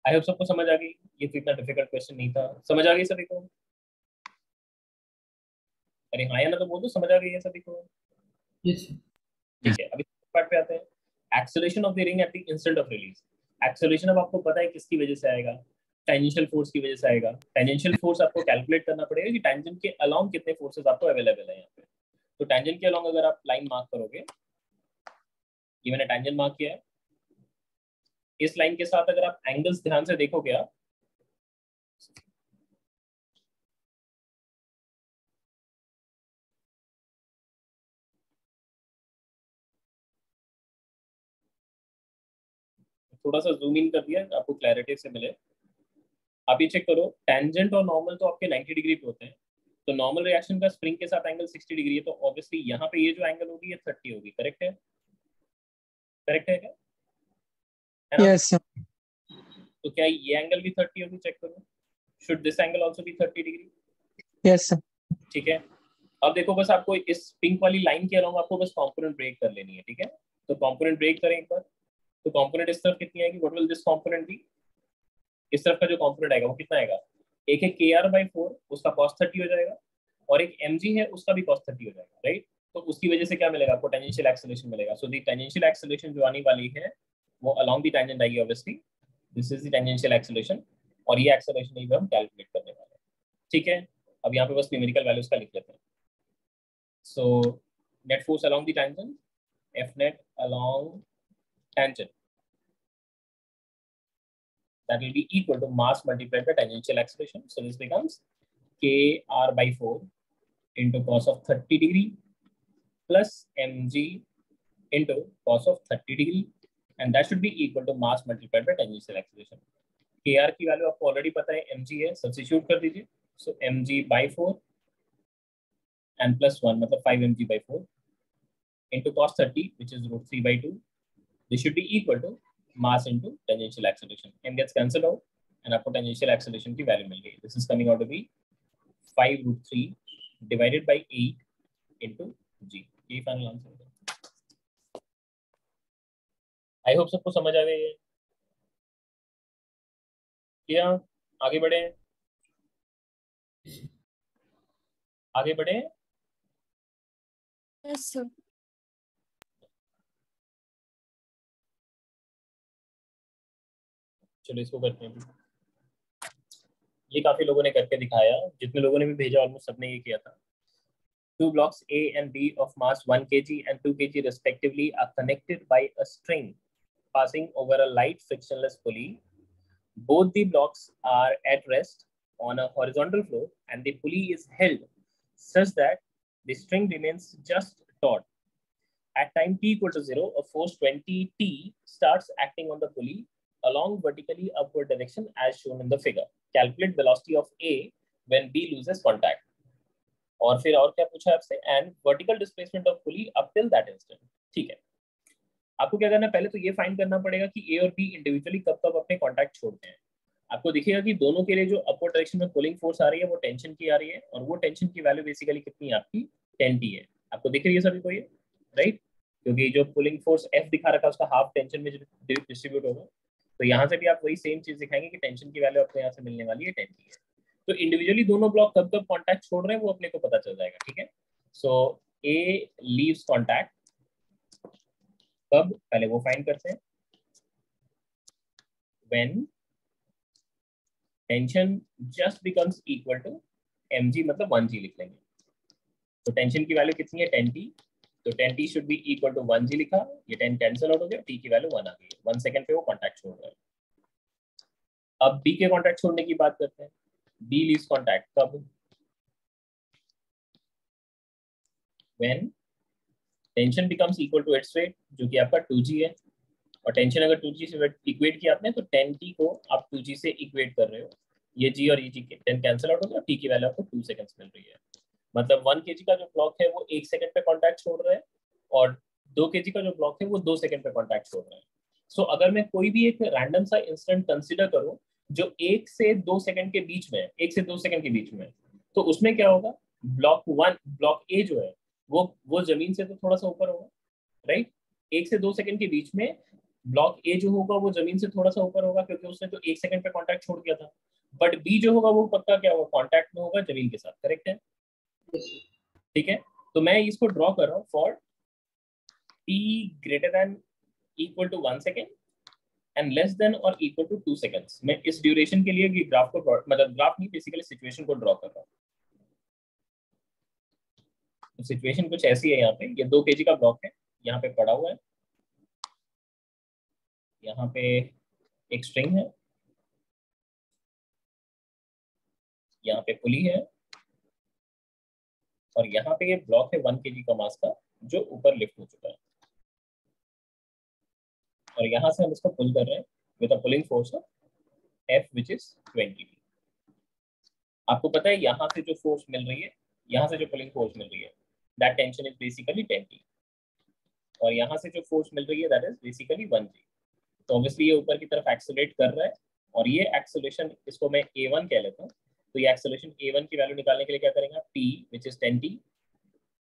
Speaker 1: आई होप सबको समझ आ गई. ये तो इतना डिफ़िकल्ट क्वेश्चन नहीं था. समझ आ गई सभी को? अरे हाँ या ना तो बोल दो समझ आ गई है सभी को? ठीक है अभी पार्ट पे आते हैं. Acceleration of the ring at the instant of release acceleration अब आपको पता है किसकी वजह से आएगा? टेंजेंशियल फोर्स की वजह से आएगा। टेंजेंशियल फोर्स आपको कैलकुलेट करना पड़ेगा कि टेंजेंट के अलोंग कितने फोर्सेस आपको अवेलेबल है यहाँ पे। तो टेंजेंट के अलोंग अगर आप लाइन मार्क करोगे, ये मैंने टेंजेंट मार्क किया है। इस लाइन के साथ अगर आप एंगल्स ध्यान से देखोगे आप, थोड़ा सा जूम इन कर दिया, आपको क्लैरिटी से मिले। आप ये चेक करो टेंजेंट और नॉर्मल तो आपके 90 डिग्री पे होते हैं। तो नॉर्मल रिएक्शन का स्प्रिंग के साथ एंगल 60 डिग्री है तो ऑब्वियसली यहाँ पे ये जो एंगल होगी ये 30 होगी करेक्ट है? करेक्ट है क्या?
Speaker 3: yes sir.
Speaker 1: तो क्या ये एंगल भी 30 होगी चेक करो। Should this angle also be 30 degree
Speaker 3: yes sir.
Speaker 1: ठीक है? अब देखो बस आपको इस पिंक वाली लाइन के अलावा आपको बस कंपोनेंट ब्रेक कर लेनी है ठीक है? तो कंपोनेंट ब्रेक करें एक बार। तो कंपोनेंट इस तरफ़ कितनी आएगी? What will this component be इस तरफ़ का जो कंपोनेंट आएगा, वो कितना आएगा? एक है के आर बाई फोर उसका कॉस थर्टी हो जाएगा, और एक एमजी है, उसका भी कॉस थर्टी हो जाएगा राइट तो उसकी वजह से क्या मिलेगा? आपको टेंजेंशियल एक्सेलरेशन मिलेगा। सो दी टेंजेंशियल एक्सेलरेशन जो आने वाली है, वो अलोंग दी टेंजेंट आएगी obviously this is the tangential acceleration और ये एक्सेलरेशन ही हम कैलकुलेट करने वाले हैं। ठीक है? अब यहाँ पे बस न्यूमेरिकल वैल्यूज़ का लिख लेते हैं। So net force along the tangent F net along tangent. That will be equal to mass multiplied by tangential acceleration. So this becomes k r by 4 into cos of 30 degree plus mg into cos of 30 degree and that should be equal to mass multiplied by tangential acceleration. kr की वैल्यू आपको ऑलरेडी पता है mg है सब्स्टिट्यूट कर दीजिए so, mg by 4 and plus 1 मतलब 5 mg by 4 into cos 30 which is root 3 by 2 this should be equal to mass into tangential acceleration m gets cancelled out and आपको tangential acceleration की वैल्यू मिल गई this is coming out to be 5 root 3 divided by 8 into g ये फाइनल आंसर है आई होप सबको समझ आ गई है क्या आगे बढ़े आगे बढ़े
Speaker 4: Yes, sir.
Speaker 1: चलो इसको करते हैं ये काफ़ी लोगों ने करके दिखाया जितने लोगों ने भी भेजा ऑलमोस्ट सबने ये किया था two blocks A and B of mass 1 kg and 2 kg respectively are connected by a string passing over a light frictionless pulley. Both the blocks are at rest on a horizontal floor and the pulley is held such that the string remains just taut. At time t equal to 0, a force 20t starts acting on the pulley along vertically upward direction as shown in the figure. Calculate velocity of A when B loses contact. और फिर और क्या पूछा आपसे? And vertical displacement of pulley up till that instant ठीक है। आपको क्या करना है? पहले तो ये फाइंड करना पड़ेगा कि ए और बी इंडिविजुअली कब कब अपने कॉन्टैक्ट छोड़ते हैं। आपको दिखेगा कि दोनों के लिए जो अपवर्ड डायरेक्शन में पुलिंग फोर्स आ रही है, वो टेंशन की आ रही है और वो टेंशन की वैल्यू बेसिकली कितनी आपकी? टेन टी है। आपको दिख रही है सभी को ये? राइट क्योंकि जो पुलिंग फोर्स एफ़ दिखा रखा है, उसका हाफ़ टेंशन में डिस्ट्रीब्यूट होगा तो यहाँ से भी आप वही सेम चीज़ दिखाएँगे कि टेंशन की वैल्यू आपको यहाँ से मिलने वाली है टेन टी है। तो इंडिविजुअली दोनों ब्लॉक कब कब कॉन्टैक्ट छोड़ रहे हैं, वो अपने को पता चल जाएगा, ठीक है? सो ए लीव्स कॉन्टैक्ट कब? पहले वो फाइंड करते हैं। When tension just becomes equal to M मतलब वन जी लिख लेंगे। तो टेंशन की वैल्यू कितनी है? टेन टी तो ten T should be equal to one G लिखा, ये टेन कैंसिल आउट हो गया टी की वैल्यू वन आ गई। वन सेकंड पे वो कॉन्टैक्ट छोड़ रहा है। अब बी के कॉन्टैक्ट छोड़ने की बात करते हैं। बी लीज कॉन्टैक्ट कब? When tension becomes equal to its weight जो कि आपका 2g है, और टेंशन अगर 2g से इक्वेट किया आपने तो 10t को आप 2g से इक्वेट कर रहे हो। ये g और ये g के 10 कैंसिल आउट हो गया, t की वैल्यू आपको 2 सेकंड्स मिल रही है। मतलब 1 kg का जो ब्लॉक है वो एक सेकंड पे कांटेक्ट छोड़ रहा है और 2 kg का जो ब्लॉक है वो दो सेकंड पे कांटेक्ट छोड़ रहा है। सो so, अगर मैं कोई भी एक रैंडम सा इंस्टेंट कंसिडर करूँ जो एक से दो सेकंड के बीच में एक से दो सेकंड के बीच में तो उसमें क्या होगा? ब्लॉक वन ब्लॉक ए जो है वो वो ज़मीन से तो थोड़ा सा ऊपर होगा राइट एक से दो सेकंड के बीच में ब्लॉक ए जो होगा वो ज़मीन से थोड़ा सा ऊपर होगा क्योंकि उसने तो एक सेकंड पे कांटेक्ट छोड़ दिया था। बट बी जो होगा वो पक्का क्या होगा? कांटेक्ट में होगा ज़मीन के साथ करेक्ट है? ठीक है? तो मैं इसको ड्रॉ कर रहा हूँ for T greater than equal to one second and less than और इक्वल टू टू सेकेंड्स मैं इस ड्यूरेशन के लिए ग्राफ को मतलब ग्राफ नहीं बेसिकली सिचुएशन को ड्रॉ कर रहा हूँ। तो सिचुएशन कुछ ऐसी है यहाँ पे। ये दो केजी का ब्लॉक है। यहाँ पे पड़ा हुआ है। यहाँ पे एक स्ट्रिंग है। यहाँ पे पुली है। और यहाँ पे ये ब्लॉक है वन के का मास का, जो ऊपर लिफ्ट हो चुका है और यहाँ से हम इसको पुल कर रहे हैं with pulling force of F which is twenty आपको पता है यहाँ से जो फोर्स मिल रही है, यहाँ से जो पुलिंग फोर्स मिल रही है, that tension is basically 10T. और यहाँ से जो फोर्स मिल रही है दैट इज़ बेसिकली 1G. तो ऑब्वियसली ये ऊपर की तरफ़ एक्सेलरेट कर रहा है, और ये एक्सेलरेशन इसको मैं A1 कह लेता हूँ तो ये एक्सेलरेशन A1 की वैल्यू निकालने के लिए क्या करेंगे P which is 10T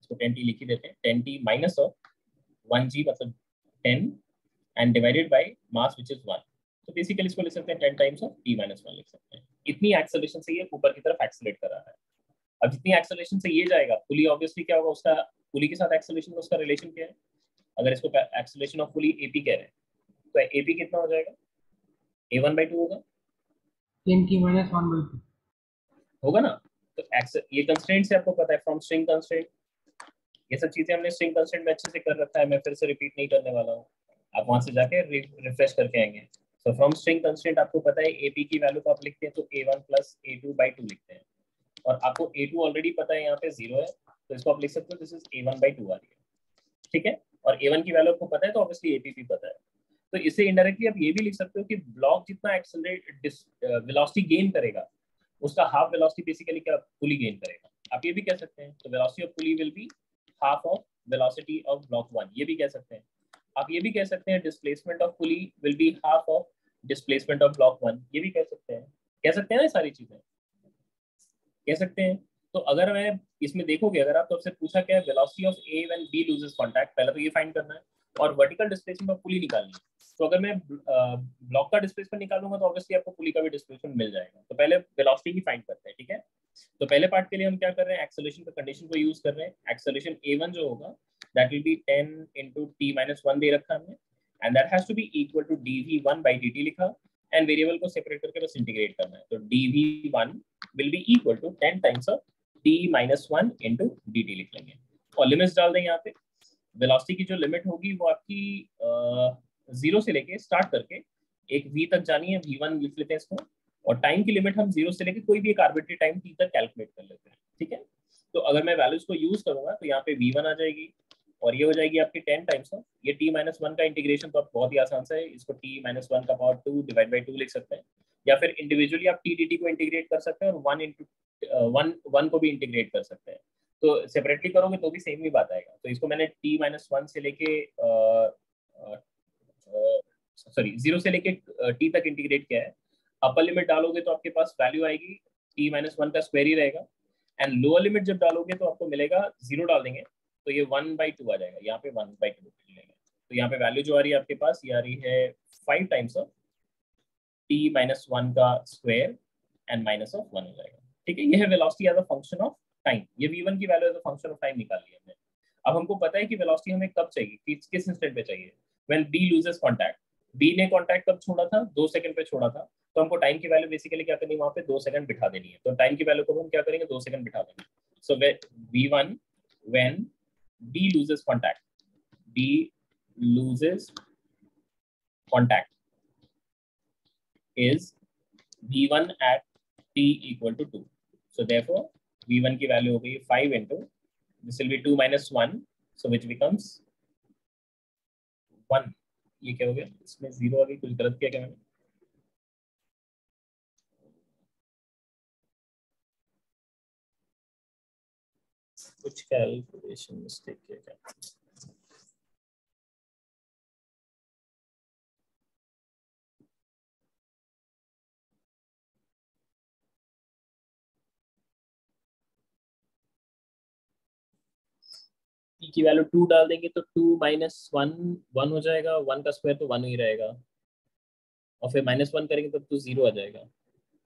Speaker 1: इसको 10T लिख ही देते हैं। 10T माइनस ऑफ़ 1G मतलब 10 and divided by mass which is 1 तो बेसिकली इसको लिख सकते हैं 10 टाइम्स ऑफ़ T माइनस 1 लिख सकते हैं। इतनी एक्सेलरेशन से ये ऊपर की तरफ़ एक्सेलरेट कर रहा है। अब जितनी एक्सेलरेशन से ये जाएगा, पुली ऑब्वियसली क्या होगा उसका, पुली के साथ एक्सेलरेशन का उसका रिलेशन क्या है? अगर इसको एक्सेलरेशन ऑफ़ पुली एपी कह रहे हैं तो एपी कितना हो जाएगा? ए वन बाई टू होगा।
Speaker 3: टेन की माइनस वन बाई टू
Speaker 1: होगा ना? तो ये कंस्ट्रेंट से आपको पता है फ्रॉम स्ट्रिंग कंस्ट्रेंट ये सब चीज़ें हमने स्ट्रिंग कंस्ट्रेंट में अच्छे से कर रखा है, मैं फिर से रिपीट नहीं करने वाला हूँ। आप वहाँ से जाके रिफ्रेश करके आएँगे। तो फ्रॉम स्ट्रिंग कंस्ट्रेंट आपको पता है एपी की वैल्यू को आप लिखते हैं तो A one plus A two by two लिखते हैं। और आपको ए टू ऑलरेडी पता है, यहाँ पे ज़ीरो है तो इसको आप लिख सकते हो this is A one by two आ रही है। ठीक है? और ए वन की वैल्यू आपको पता है तो ऑब्वियसली एपीपी पता है। तो इससे इनडायरेक्टली आप ये भी लिख सकते हो कि ब्लॉक जितना एक्सेलरेट वेलोसिटी गेन करेगा उसका हाफ़ वेलोसिटी बेसिकली क्या पुली गेन करेगा। आप ये भी कह सकते हैं तो velocity of pulley will be half of velocity of block one ये भी कह सकते हैं। आप ये भी कह सकते हैं displacement of pulley will be half of displacement of block one ये भी कह सकते हैं। कह सकते हैं ना सारी चीज़ें? कह सकते हैं। तो अगर मैं इसमें देखोगे अगर आप तो आपसे पूछा क्या है velocity of A when B loses contact पहले तो ये फाइंड करना है। और वर्टिकल डिस्प्लेसमेंट ऑफ़ पुली निकालनी है। तो अगर मैं ब्लॉक का डिस्प्लेसमेंट निकालूँगा तो ऑब्वियसली आपको पुली का भी डिस्प्लेसमेंट मिल जाएगा। तो पहले वेलोसिटी ही फाइंड करते हैं, ठीक है? तो पहले पार्ट के लिए हम क्या कर रहे हैं? एक्सेलरेशन का कंडीशन को यूज़ कर रहे हैं। एक्सेलरेशन a1 जो होगा that will be 10 into t minus 1 दे रखा हमने। And that has to be equal to dv1 by dt लिखा। एंड वेरिएबल को सेपरेट करके बस इंटीग्रेट करना है। तो dv1 will be equal to 10 times of t minus 1 into dt लिख लेंगे। और लिमिट्स डाल दें यहाँ पे। वेलोसिटी की जो लिमिट होगी वो आपकी ज़ीरो से लेके स्टार्ट करके एक वी तक जानी है v1 लिख लेते हैं इसको, और टाइम की लिमिट हम ज़ीरो से लेके कोई भी एक आर्बिट्री टाइम t तक कैलकुलेट कर लेते हैं, ठीक है? तो अगर मैं वैल्यूज़ को यूज़ करूँगा तो यहाँ पे v1 आ जाएगी, और ये हो जाएगी आपकी टेन टाइम्स ऑफ़ ये टी माइनस वन का इंटीग्रेशन तो आप बहुत ही आसान से इसको टी माइनस वन का power two divide by two लिख सकते हैं, या फिर इंडिविजुअली आप टी डी टी को इंटीग्रेट कर सकते हैं और वन इंटू वन वन को भी इंटीग्रेट कर सकते हैं। तो सेपरेटली करोगे तो भी सेम ही बात आएगा। तो इसको मैंने टी माइनस वन से लेके सॉरी ज़ीरो से लेके टी तक इंटीग्रेट किया है। अपर लिमिट डालोगे तो आपके पास वैल्यू आएगी। टी माइनस वन का स्क्वायर ही रहेगा। एंड लोअर लिमिट जब डालोगे तो आपको मिलेगा ज़ीरो डाल देंगे। तो ये वन बाई टू आ जाएगा। यहाँ पे वन बाई टू मिलेगा तो यहाँ पे वैल्यू जो आ रही है आपके पास, ये आ रही है five times of T minus one का square and minus of one हो जाएगा। ठीक है? ये है velocity as a function of time ये वी वन की value as a function of time निकाल ली हमने। अब हमको पता है कि वेलोसिटी हमें कब चाहिए? किस किस इंस्टेंट पे चाहिए? When B loses contact B ने कांटेक्ट कब छोड़ा था? दो सेकंड पे छोड़ा था। तो हमको टाइम की वैल्यू बेसिकली क्या करनी है वहाँ पे? दो सेकंड बिठा देनी है। तो टाइम की वैल्यू को हम क्या करेंगे? दो सेकंड बिठा देंगे। So V one when B loses contact B loses contact is v1 at t equal to 2 so therefore v1 की वैल्यू हो गई 5 into, this will be 2 minus 1 so which becomes 1 ये क्या हो गया? इसमें ज़ीरो आ गई, कुछ गलत किया क्या मैंने? कुछ कैलकुलेशन मिस्टेक किया क्या? पी की वैल्यू टू डाल देंगे तो टू माइनस वन वन हो जाएगा। वन का स्क्वायर तो वन ही रहेगा। और फिर माइनस वन करेंगे तब तो ज़ीरो आ जाएगा।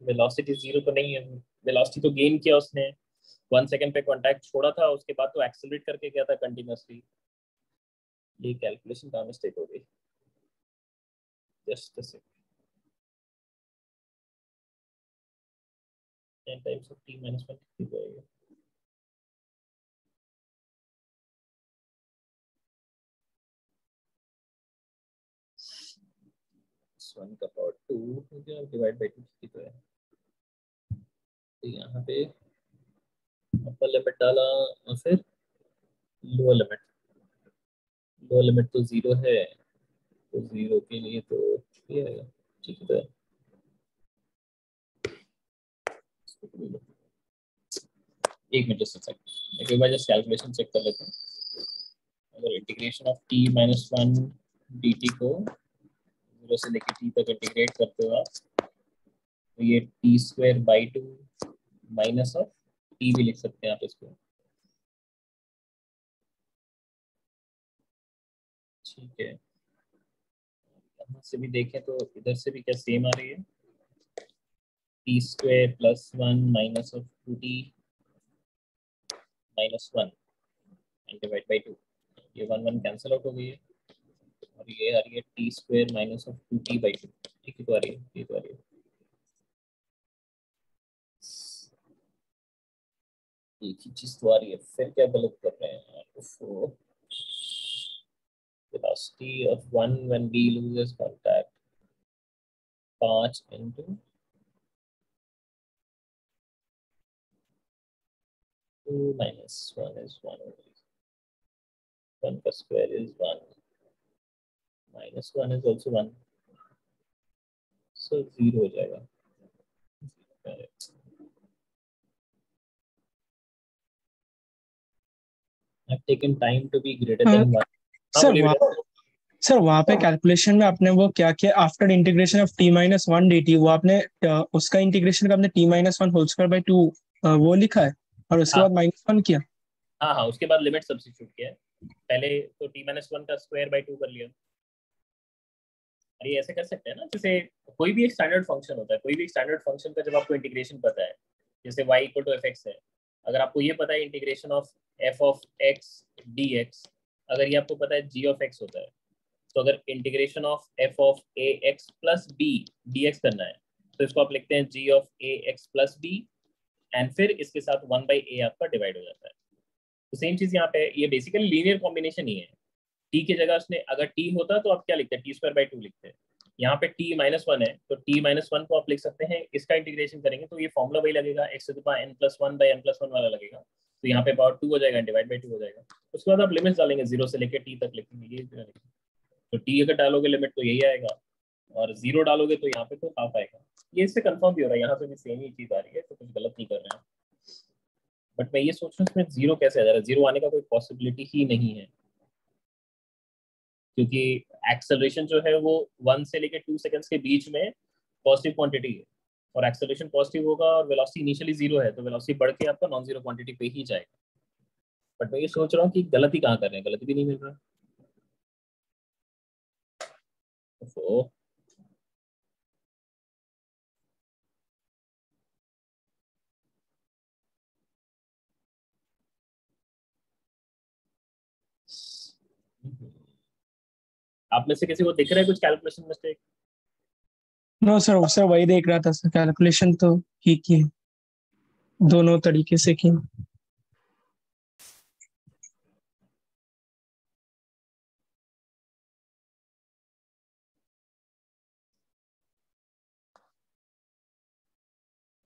Speaker 1: वेलोसिटी ज़ीरो तो नहीं है। वेलोसिटी तो गेन किया उसने। वन सेकंड पे कांटेक्ट छोड़ा था, उसके बाद तो एक्सेलरेट करके गया था कंटिन्यूसली ये कैलकुलेशन का मिस्टेक हो गई। Just 10 times of t minus 1 कितनी जाएगा? वन का पावर टू हो गया डिवाइड बाई टू की तो है? तो यहाँ पे अपर लिमिट डाला और फिर लोअर लिमिट लोअर लिमिट तो ज़ीरो है तो ज़ीरो के लिए तो ये आएगा ठीक है तो एक मिनट जस्ट सेकंड एक बार जस्ट कैलकुलेशन चेक कर लेते हैं। अगर integration of T minus one D T को ज़ीरो से लेके टी तक इंटीग्रेट करते हो आप तो ये T square by two minus of T भी लिख सकते हैं आप इसको। ठीक है। यहाँ से भी देखें तो इधर से भी क्या सेम आ रही है? T square plus one minus of two T minus one divide by two ये वन वन कैंसिल आउट हो गई है। और ये आ रही है T square minus of two T by two ठीक है तो आ रही है ये तो आ रही है एक ही चीज़ तो आ रही है फिर क्या गलत कर रहे हैं उसको velocity of one when B loses contact पाँच into two minus one is one only. One का square is one. Minus 1 is also 1 so 0 हो जाएगा। I've taken time to be greater than 1
Speaker 4: sir sir वहाँ पे कैलकुलेशन में आपने वो क्या किया? After integration of T minus one D T वो आपने उसका इंटीग्रेशन का आपने T minus one whole square by two वो लिखा है? और उसके हाँ. बाद माइनस वन किया?
Speaker 1: हाँ हाँ उसके बाद लिमिट सब्स्टिट्यूट किया पहले तो टी माइनस वन का स्क्वायर बाई टू कर लिया। अरे ऐसे कर सकते हैं ना, जैसे कोई भी एक स्टैंडर्ड फ़ंक्शन होता है, कोई भी स्टैंडर्ड फ़ंक्शन का जब आपको इंटीग्रेशन पता है, जैसे y equal to F X है, अगर आपको ये पता है integration of F of X D X अगर ये आपको पता है जी ऑफ़ एक्स होता है तो अगर integration of F of A X plus B D X करना है तो इसको आप लिखते हैं G of A X plus B and फिर इसके साथ वन बाई ए आपका डिवाइड हो जाता है। तो सेम चीज़ यहाँ पे, ये बेसिकली लीनियर कॉम्बिनेशन ही है। टी की जगह उसने, अगर टी होता तो आप क्या लिखते हैं? टी स्क्वायर बाई टू लिखते हैं। यहाँ पे टी माइनस वन है तो टी माइनस वन को आप लिख सकते हैं। इसका इंटीग्रेशन करेंगे तो ये फॉर्मुला वही लगेगा X N plus one by N plus one वाला लगेगा। तो यहाँ पे पावर टू हो जाएगा डिवाइड बाई टू हो जाएगा। उसके बाद आप लिमिट डालेंगे ज़ीरो से लेकर टी तक लिखेंगे ये तो टी अगर डालोगे लिमिट तो यही आएगा। और ज़ीरो डालोगे तो यहाँ पे तो हाफ़ आएगा। ये इससे कंफर्म भी हो रहा है, यहाँ पे भी सेम ही चीज़ आ रही है तो कुछ गलत नहीं कर रहे हैं बट मैं ये सोच रहा हूँ इसमें ज़ीरो कैसे आ जा रहा है? ज़ीरो आने का कोई पॉसिबिलिटी ही नहीं है। क्योंकि एक्सेलरेशन जो है वो वन से लेकर टू सेकेंड्स के बीच में पॉजिटिव क्वांटिटी है। और एक्सेलरेशन पॉजिटिव होगा और वेलोसिटी इनिशियली ज़ीरो है तो वेलोसिटी बढ़ के आपका नॉन ज़ीरो क्वांटिटी पे ही जाएगा। बट मैं ये सोच रहा हूँ कि गलती कहाँ कर रहे हैं? गलती भी नहीं मिल रहा। तो आप में से किसी को दिख रहा है कुछ calculation mistake
Speaker 4: no sir sir वही देख रहा था सर कैलकुलेशन तो की की। दोनों तरीके से की।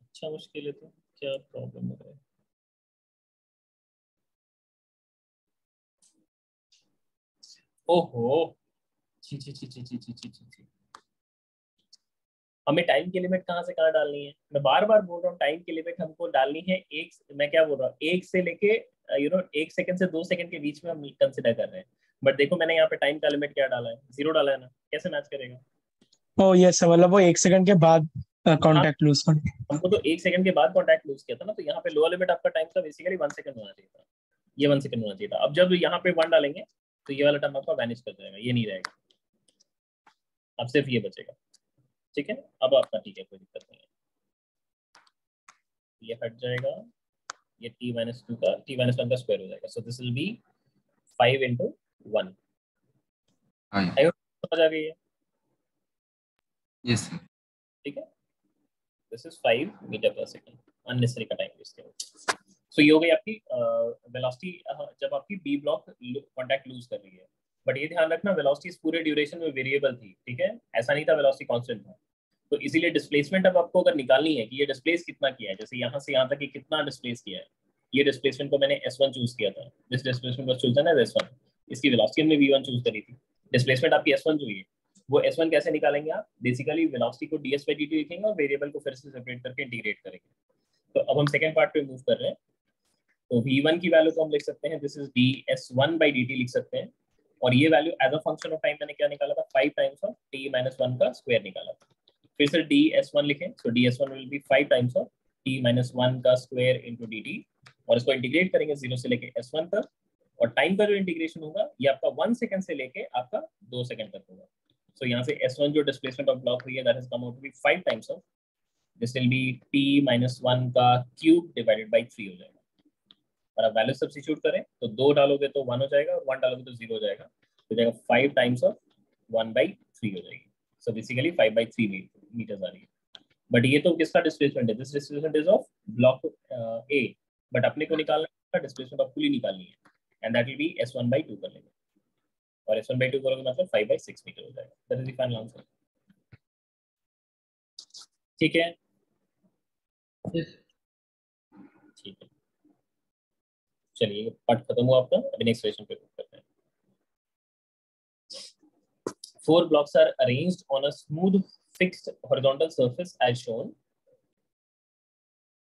Speaker 1: अच्छा मुश्किल है तो क्या प्रॉब्लम हो रहा है? ओहो! छी छी छी छी छी छी छी छी हमें टाइम की लिमिट कहाँ से कहाँ डालनी है? मैं बार बार बोल रहा हूँ टाइम की लिमिट हमको डालनी है एक मैं क्या बोल रहा हूँ एक से लेके यू नो एक सेकंड से दो सेकंड के बीच में हम कंसिडर कर रहे हैं। बट देखो मैंने यहाँ पे टाइम का लिमिट क्या डाला है? ज़ीरो डाला है ना? कैसे मैच करेगा?
Speaker 4: ओ यस मतलब वो एक सेकंड के बाद कांटेक्ट लूज कर
Speaker 1: हमको तो एक सेकंड के बाद कांटेक्ट लूज किया था ना तो यहाँ पे लोअर लिमिट आपका टाइम का बेसिकली वन सेकंड होना चाहिए था। ये वन सेकंड होना चाहिए था। अब जब यहाँ पे वन डालेंगे तो ये वाला टर्म आपका वैनिश कर जाएगा ये नहीं रहेगा। अब सिर्फ़ ये बचेगा। ठीक है? अब आपका ठीक है कोई दिक्कत नहीं है। ये हट जाएगा। ये t माइनस टू का t माइनस वन का स्क्वायर हो जाएगा। So this will be five into one समझ आ गई है।
Speaker 2: यस
Speaker 1: ठीक है? This is five metre per second unnecessary का टाइम वेस्ट है सो ये हो गई आपकी वेलोसिटी जब आपकी बी ब्लॉक कांटेक्ट लूज कर रही है। बट ये ध्यान रखना वेलोसिटी इस पूरे ड्यूरेशन में वेरिएबल थी, ठीक है? ऐसा नहीं था वेलोसिटी कांस्टेंट था। तो इसीलिए डिस्प्लेसमेंट अब आपको अगर निकालनी है कि ये डिस्प्लेस कितना किया है, जैसे यहाँ से यहाँ तक कि कितना डिस्प्लेस किया है, ये डिस्प्लेसमेंट को मैंने एस वन चूज़ किया था। जिस डिस्प्लेसमेंट को चूज़ है ना एस वन इसकी वेलोसिटी हमने वी वन चूज़ करी थी। डिस्प्लेसमेंट आपकी एस वन जो है। वो एस वन कैसे निकालेंगे आप? बेसिकली वेलोसिटी को डी एस लिखेंगे और वेरिएबल को फिर से सेपरेट करके इंटीग्रेट करेंगे। तो अब हम सेकेंड पार्ट पे मूव कर रहे हैं। तो v1 की वैल्यू को हम लिख सकते हैं। This is D S one by लिख सकते हैं। और ये value as a function of time मैंने क्या निकाला था? Five times of T minus one का स्क्वायर निकाला था। फिर से डी एस वन लिखें so D S one will be five times of T minus one का स्क्वायर इंटू डी टी और इसको इंटीग्रेट करेंगे ज़ीरो से लेके एस वन तक और टाइम का जो इंटीग्रेशन होगा ये आपका वन सेकंड से लेके आपका दो सेकंड तक होगा। सो so, यहाँ से एस वन जो डिस्प्लेसमेंट ऑफ़ ब्लॉक हुई है that is come out to be five times of this will be T minus one का क्यूब डिवाइडेड बाई थ्री हो जाएगा। और आप वैल्यू सब्सिट्यूट करें तो दो डालोगे तो वन हो जाएगा और वन डालोगे तो ज़ीरो हो जाएगा। तो जाएगा five times of one by three हो जाएगी। So basically five by three metres आ रही है। बट ये तो किसका डिस्प्लेसमेंट है? This displacement is of block A but अपने को निकालना है डिस्प्लेसमेंट ऑफ़ पुली निकालनी है। And that will be S one by two कर लेंगे। और एस वन बाई टू करोगे मतलब फाइव बाई सिक्स मीटर हो जाएगा। That is the final answer ठीक है? ठीक है। चलिए पार्ट खत्म हुआ आपका, अभी नेक्स्ट क्वेश्चन पे करते हैं। Four blocks are arranged on a smooth fixed horizontal surface as shown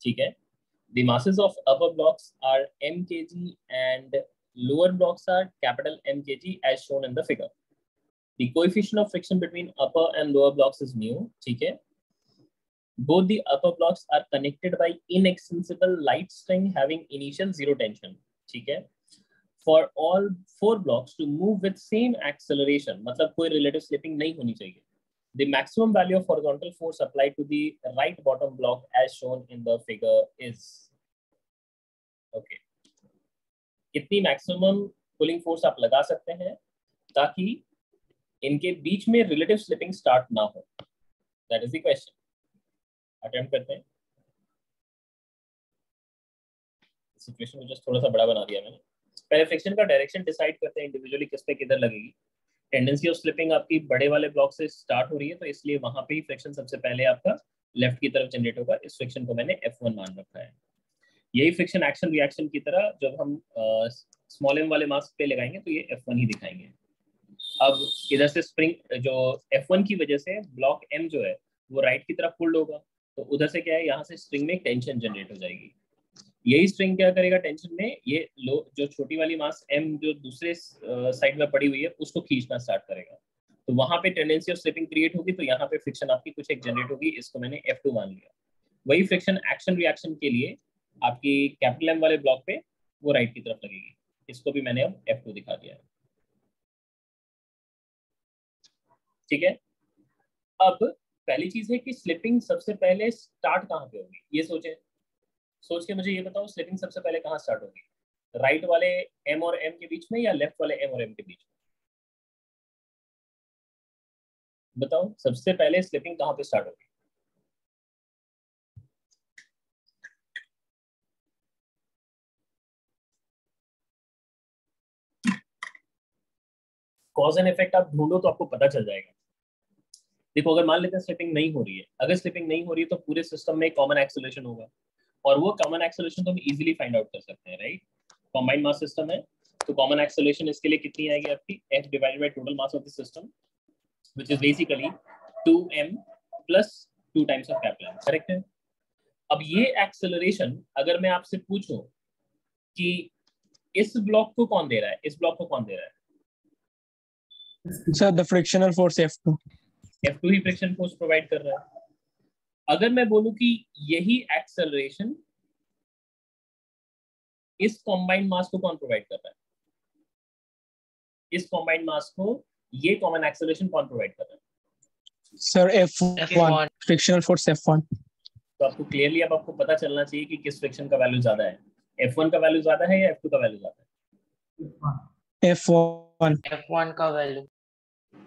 Speaker 1: ठीक है? The masses of upper blocks are M kg and lower blocks are capital M kg as shown in the figure the coefficient of friction between upper and lower blocks is mu ठीक है? Both the upper blocks are connected by inextensible light string having initial zero tension ठीक है for all four blocks to move with same acceleration मतलब कोई relative slipping नहीं होनी चाहिए the maximum value of horizontal force applied to the right bottom block as shown in the figure is okay कितनी maximum pulling force आप लगा सकते हैं ताकि इनके बीच में relative slipping start ना हो that is the question attempt करते हैं। सिचुएशन को जस्ट थोड़ा सा बड़ा बना दिया मैंने। पहले फ्रिक्शन का डायरेक्शन डिसाइड करते हैं इंडिविजुअली किस पे किधर लगेगी। टेंडेंसी ऑफ़ स्लिपिंग आपकी बड़े वाले ब्लॉक से स्टार्ट हो रही है तो इसलिए वहाँ पे ही फ्रिक्शन सबसे पहले आपका लेफ़्ट की तरफ़ जनरेट होगा। इस फ्रिक्शन को मैंने एफ़ वन मान रखा है। यही फ्रिक्शन एक्शन रिएक्शन की तरह जब हम स्मॉल uh, एम वाले मास्क पे लगाएँगे तो ये एफ़ वन ही दिखाएँगे। अब इधर से स्प्रिंग जो एफ़ वन की वजह से ब्लॉक एम जो है वो राइट right की तरफ़ पुल्ड होगा। तो उधर से क्या है, यहाँ से स्ट्रिंग में टेंशन जनरेट हो जाएगी। यही स्ट्रिंग क्या करेगा टेंशन में? ये लो जो छोटी वाली मास एम जो दूसरे साइड में पड़ी हुई है, उसको खींचना स्टार्ट करेगा। तो वहाँ पे टेंडेंसी ऑफ़ स्लिपिंग क्रिएट होगी तो यहाँ पे फ्रिक्शन आपकी कुछ एक जनरेट होगी, इसको मैंने एफ़ टू मान लिया। वही फ्रिक्शन एक्शन रिएक्शन के लिए आपकी कैपिटल एम वाले ब्लॉक पे वो राइट की तरफ़ लगेगी। इसको भी मैंने अब एफ़ टू दिखा दिया है। ठीक है? पहली चीज़ है कि स्लिपिंग सबसे पहले स्टार्ट कहाँ पे होगी? ये सोचे। सोच के मुझे ये बताओ स्लिपिंग सबसे पहले कहाँ स्टार्ट होगी? राइट वाले एम और एम के बीच में या लेफ़्ट वाले एम और एम के बीच में? बताओ, सबसे पहले स्लिपिंग कहाँ पे स्टार्ट होगी? कॉज एंड इफ़ेक्ट आप ढूंढो तो आपको पता चल जाएगा। देखो, अगर मान लेते हैं स्लिपिंग नहीं हो रही है, अगर स्लिपिंग नहीं हो रही है तो पूरे सिस्टम में कॉमन एक्सेलरेशन होगा। और वो कॉमन एक्सेलरेशन तो हम इजीली फाइंड आउट कर सकते हैं राइट कॉम्बाइंड मास सिस्टम है तो कॉमन एक्सेलरेशन इसके लिए कितनी आएगी आपकी? F divided by total mass of the system which is basically 2m plus 2 times of capital correct है? अब ये एक्सेलरेशन अगर मैं आपसे पूछूँ कि इस ब्लॉक को कौन दे रहा है? इस ब्लॉक को कौन दे रहा है?
Speaker 4: Sir the frictional force F2
Speaker 1: F2 ही फ्रिक्शन फोर्स प्रोवाइड कर रहा है। अगर मैं बोलूँ कि यही एक्सेलरेशन इस कॉम्बाइंड मास को कौन प्रोवाइड कर रहा है? इस कॉम्बाइंड मास को ये कॉमन एक्सेलरेशन कौन प्रोवाइड कर रहा है?
Speaker 4: Sir F1 frictional force F1
Speaker 1: तो आपको क्लियरली अब आपको पता चलना चाहिए कि किस फ्रिक्शन का वैल्यू ज़्यादा है। F1 का वैल्यू ज़्यादा है या F2 का वैल्यू ज़्यादा
Speaker 4: है? F1
Speaker 3: F1 का वैल्यू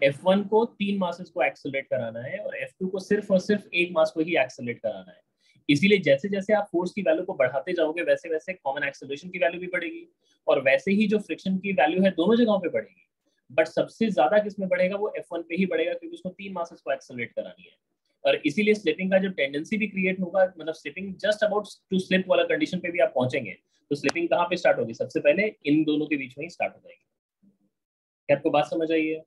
Speaker 1: F1 को तीन मासेस को एक्सेलरेट कराना है और एफ़ टू को सिर्फ़ और सिर्फ़ एक मास को ही एक्सेलरेट कराना है। इसीलिए जैसे जैसे आप फोर्स की वैल्यू को बढ़ाते जाओगे वैसे वैसे कॉमन एक्सेलरेशन की वैल्यू भी बढ़ेगी और वैसे ही जो फ्रिक्शन की वैल्यू है दोनों जगहों पे बढ़ेगी। बट सबसे ज़्यादा किसमें बढ़ेगा वो एफ़ वन पे ही बढ़ेगा क्योंकि उसको तीन मासेस को एक्सेलरेट करानी है। और इसीलिए स्लिपिंग का जो टेंडेंसी भी क्रिएट होगा मतलब slipping just about to slip वाला कंडीशन पे भी आप पहुँचेंगे तो स्लिपिंग कहाँ पे स्टार्ट होगी? सबसे पहले इन दोनों के बीच में ही स्टार्ट हो जाएगी। क्या आपको बात समझ आई है?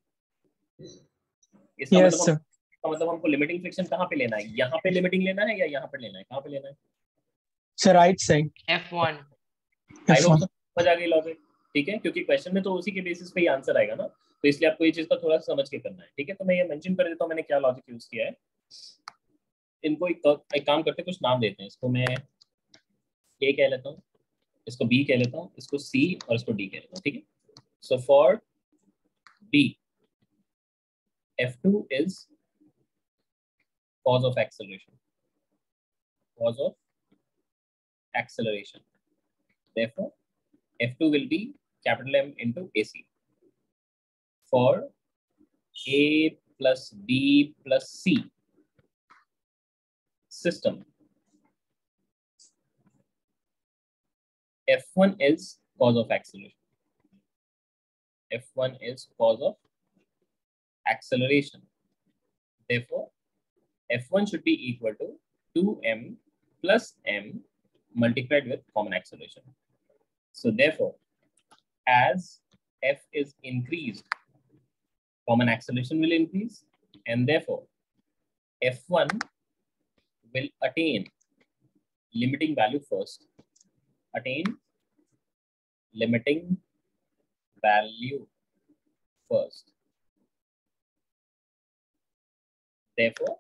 Speaker 1: इसका
Speaker 4: yes,
Speaker 1: मतलब इसका मतलब हमको लिमिटिंग फ्रिक्शन कहाँ पे लेना है? यहाँ पे लिमिटिंग लेना है या यहाँ पे लेना है? कहाँ पे लेना है?
Speaker 4: Sir right side
Speaker 3: F1
Speaker 1: I
Speaker 4: hope
Speaker 1: समझ आ गई लॉजिक ठीक है? क्योंकि क्वेश्चन में तो उसी के बेसिस पे ही आंसर आएगा ना। तो इसलिए आपको ये चीज़ का थोड़ा समझ के करना है। ठीक है? तो मैं ये मेंशन कर देता हूँ मैंने क्या लॉजिक यूज़ किया है। इनको एक, एक काम करते कुछ नाम देते हैं। इसको मैं ए कह लेता हूँ। इसको बी कह लेता हूँ। इसको सी और इसको डी कह लेता हूँ। ठीक है? So for B F2 is cause of acceleration. Cause of acceleration. Therefore, F2 will be capital M into AC. For A plus B plus C system, F1 is cause of acceleration. F1 is cause of acceleration. Therefore, F1 should be equal to 2m plus m multiplied with common acceleration. So therefore, as f is increased, common acceleration will increase and therefore F1 will attain limiting value first. Attain limiting value first. Therefore,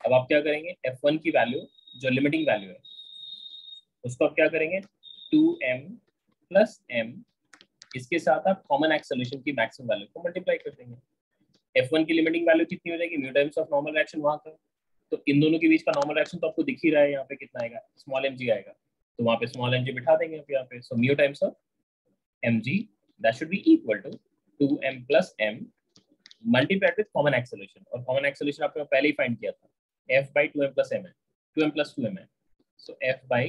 Speaker 1: अब आप क्या करेंगे? F1 की वैल्यू जो लिमिटिंग वैल्यू है उसको आप क्या करेंगे? 2m प्लस m इसके साथ आप कॉमन एक्सेलरेशन की मैक्सिमम वैल्यू को मल्टीप्लाई कर देंगे। F1 की लिमिटिंग वैल्यू कितनी हो जाएगी? Mu times of normal reaction वहाँ का तो इन दोनों के बीच का नॉर्मल रिएक्शन तो आपको दिख ही रहा है यहाँ पे कितना आएगा? स्मॉल एम आएगा। तो वहाँ पे स्मॉल एम बिठा देंगे आप यहाँ पे। So mu times of M G that should be equal to two M plus M multiplied with common acceleration और कॉमन एक्सेलरेशन आपने पहले ही फाइंड किया था f by 2m plus m है 2m plus 2m है so f by